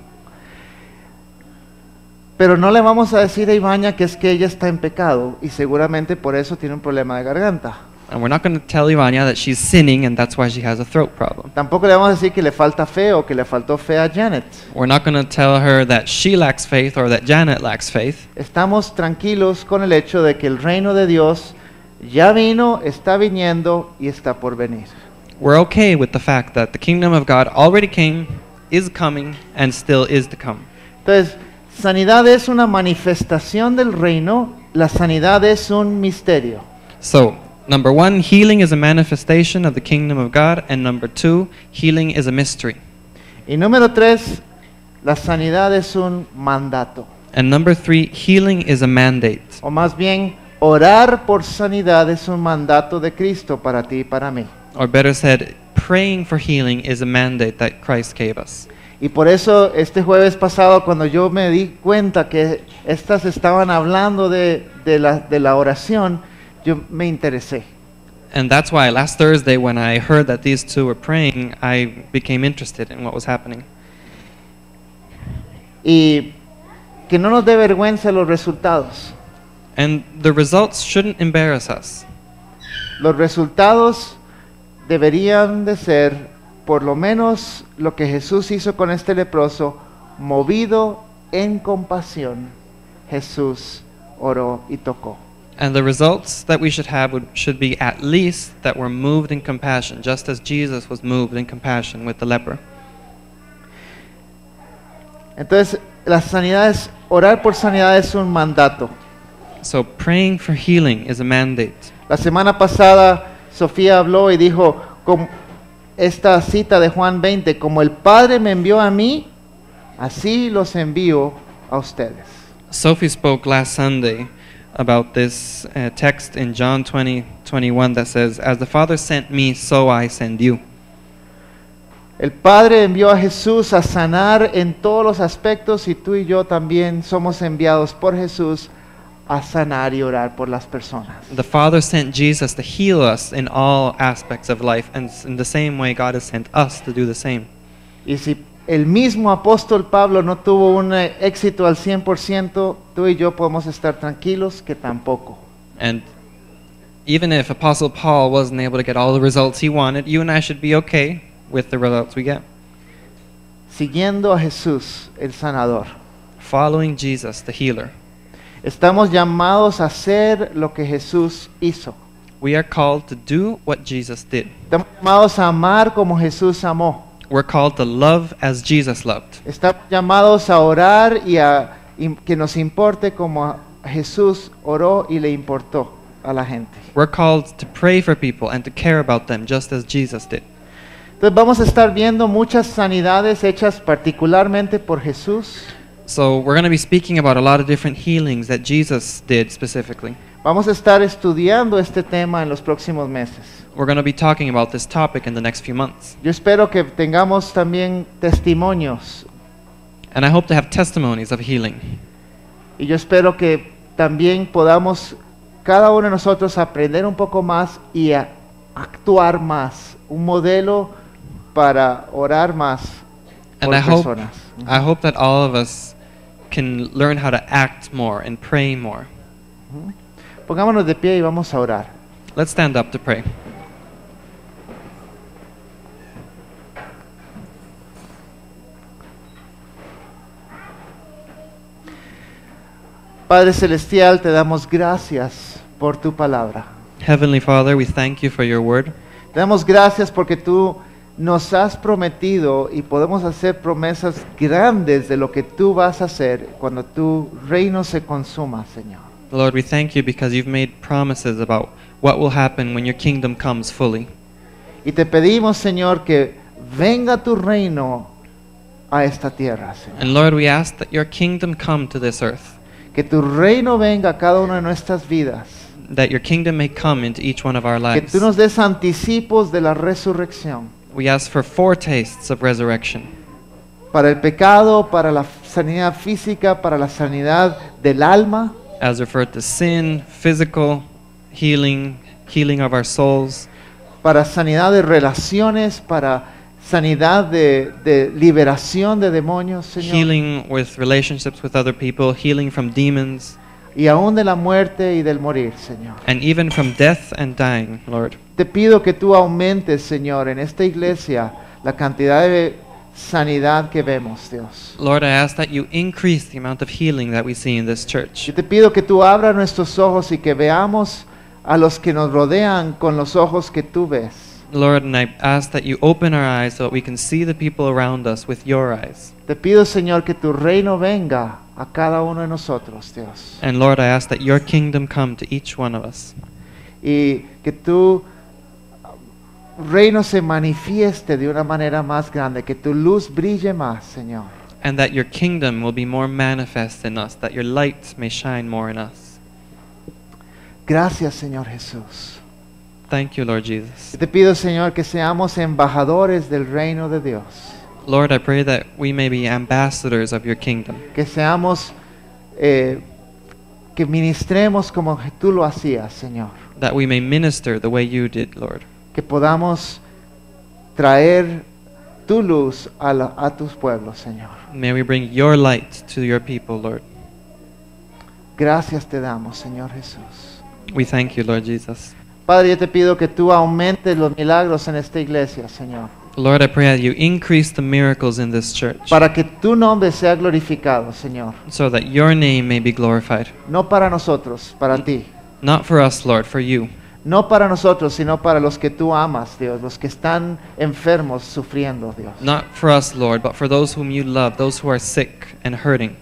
Speaker 1: Pero no le vamos a decir a Ibaña que es que ella está en pecado y seguramente por eso tiene un problema de garganta.
Speaker 2: And we're not going to tell Ivania that she's sinning and that's why she has a throat problem.
Speaker 1: Tampoco le vamos a decir que le falta fe o que le faltó fe a Janet.
Speaker 2: We're not going to tell her that she lacks faith or that Janet lacks faith.
Speaker 1: Estamos tranquilos con el hecho de que el reino de Dios ya vino, está viniendo y está por venir.
Speaker 2: We're okay with the fact that the kingdom of God already came, is coming, and still is to come.
Speaker 1: Entonces, sanidad es una manifestación del reino, la sanidad es un misterio.
Speaker 2: So, number one, healing is a manifestation of the kingdom of God, and number two, healing is a mystery.
Speaker 1: Y número tres, la sanidad es un mandato.
Speaker 2: And number three, healing is a mandate.
Speaker 1: O más bien, orar por sanidad es un mandato de Cristo para ti y para mí.
Speaker 2: Or better said, praying for healing is a mandate that Christ gave us.
Speaker 1: Y por eso este jueves pasado, cuando yo me di cuenta que estas estaban hablando de, de la, de la oración, yo me interesé.
Speaker 2: And that's why last Thursday, when I heard that these two were praying, I became interested in what was happening.
Speaker 1: Y que no nos dé vergüenza los resultados.
Speaker 2: And the results shouldn't embarrass us.
Speaker 1: Los resultados deberían de ser por lo menos lo que Jesús hizo con este leproso, movido en compasión. Jesús oró y tocó.
Speaker 2: And the results that we should have would, should be at least that we're moved in compassion, just as Jesus was moved in compassion with the leper.
Speaker 1: Entonces, la sanidad es, orar por sanidad es un mandato.
Speaker 2: So praying for healing is a mandate.
Speaker 1: La semana pasada Sofía habló y dijo esta cita de Juan 20, como el Padre me envió a mí, así los envío a ustedes.
Speaker 2: Sophie spoke last Sunday about this uh, text in John 20, 21 that says, As the Father sent me, so I send you.
Speaker 1: El Padre envió a Jesús a sanar en todos los aspectos y tú y yo también somos enviados por Jesús a sanar y orar por las personas.
Speaker 2: The Father sent Jesus to heal us in all aspects of life, and in the same way, God has sent us to do the same.
Speaker 1: Y si el mismo apóstol Pablo no tuvo un eh, éxito al 100%, tú y yo podemos estar tranquilos que tampoco.
Speaker 2: And even if Apostle Paul wasn't able to get all the results he wanted, you and I should be okay with the results we get.
Speaker 1: Siguiendo a Jesús, el sanador.
Speaker 2: Following Jesus, the healer.
Speaker 1: Estamos llamados a hacer lo que Jesús hizo.
Speaker 2: We are called to do what Jesus did.
Speaker 1: Estamos llamados a amar como Jesús amó.
Speaker 2: We're called to love as Jesus loved.
Speaker 1: Estamos llamados a orar y a y que nos importe como Jesús oró y le importó a la gente.
Speaker 2: We're called to pray for people and to care about them just as Jesus did.
Speaker 1: Entonces vamos a estar viendo muchas sanidades hechas particularmente por Jesús.
Speaker 2: So we're going to be speaking about a lot of different healings that Jesus did specifically.
Speaker 1: Vamos a estar estudiando este tema en los próximos meses.
Speaker 2: We're going to be talking about this topic in the next few months.
Speaker 1: Yo espero que tengamos también testimonios
Speaker 2: And I hope to have testimonies of healing.
Speaker 1: y yo espero que también podamos cada uno de nosotros aprender un poco más y a- actuar más, un modelo para orar más
Speaker 2: And
Speaker 1: por
Speaker 2: I hope,
Speaker 1: personas.
Speaker 2: I hope that all of us can learn how to act more and pray more.
Speaker 1: Pongámonos de pie y vamos a orar.
Speaker 2: Let's stand up to pray.
Speaker 1: Padre Celestial, te damos gracias por tu palabra.
Speaker 2: Heavenly Father, we thank you for your word.
Speaker 1: Te damos gracias porque tú nos has prometido y podemos hacer promesas grandes de lo que tú vas a hacer cuando tu reino se consuma, Señor.
Speaker 2: Lord, we thank you because you've made promises about what will happen when your kingdom comes fully.
Speaker 1: Y te pedimos, Señor, que venga tu reino a esta tierra, Señor.
Speaker 2: And Lord, we ask that your kingdom come to this earth,
Speaker 1: Que tu reino venga a cada una de nuestras vidas.
Speaker 2: that your kingdom may come into each one of our
Speaker 1: Que
Speaker 2: lives.
Speaker 1: tú nos des anticipos de la resurrección.
Speaker 2: We ask for foretastes of resurrection.
Speaker 1: Para el pecado, para la sanidad física, para la sanidad del alma.
Speaker 2: as referred to sin, physical healing, healing of our souls,
Speaker 1: para sanidad de relaciones, para sanidad de, de liberación de demonios, Señor,
Speaker 2: healing with relationships with other people, healing from demons,
Speaker 1: y aún de la muerte y del morir, Señor.
Speaker 2: and even from death and dying, Lord.
Speaker 1: Te pido que tú aumentes, Señor, en esta iglesia la cantidad de sanidad que vemos, Dios.
Speaker 2: Lord, I ask that you increase the amount of healing that we see in this church.
Speaker 1: Yo te pido que tú abras nuestros ojos y que veamos a los que nos rodean con los ojos que tú ves.
Speaker 2: Lord, and I ask that you open our eyes so that we can see the people around us with your eyes.
Speaker 1: Te pido, Señor, que tu reino venga a cada uno de nosotros, Dios.
Speaker 2: And Lord, I ask that your kingdom come to each one of us.
Speaker 1: y que tu reino se manifieste de una manera más grande, que tu luz brille más, Señor.
Speaker 2: And that your kingdom will be more manifest in us, that your light may shine more in us.
Speaker 1: Gracias, Señor Jesús.
Speaker 2: Thank you, Lord Jesus.
Speaker 1: Te pido, Señor, que seamos embajadores del reino de Dios,
Speaker 2: Lord, I pray that we may be ambassadors of your kingdom,
Speaker 1: que seamos, eh, que ministremos como tú lo hacías, Señor,
Speaker 2: that we may minister the way you did, Lord,
Speaker 1: que podamos traer tu luz a, la- a tus pueblos, Señor.
Speaker 2: May we bring your light to your people, Lord.
Speaker 1: Gracias te damos, Señor Jesús.
Speaker 2: We thank you, Lord Jesus.
Speaker 1: Padre, yo te pido que tú aumentes los milagros en esta iglesia, Señor,
Speaker 2: Lord, I pray that you increase the miracles in this church
Speaker 1: para que tu nombre sea glorificado, Señor.
Speaker 2: so that your name may be glorified.
Speaker 1: No para nosotros, para ti.
Speaker 2: Not for us, Lord, for you.
Speaker 1: No para nosotros, sino para los que tú amas, Dios, los que están enfermos, sufriendo, Dios.
Speaker 2: Not for us, Lord, but for those whom you love, those who are sick and hurting.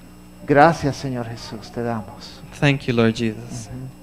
Speaker 1: Gracias, Señor Jesús, te damos.
Speaker 2: Thank you, Lord Jesus.
Speaker 1: Ujú.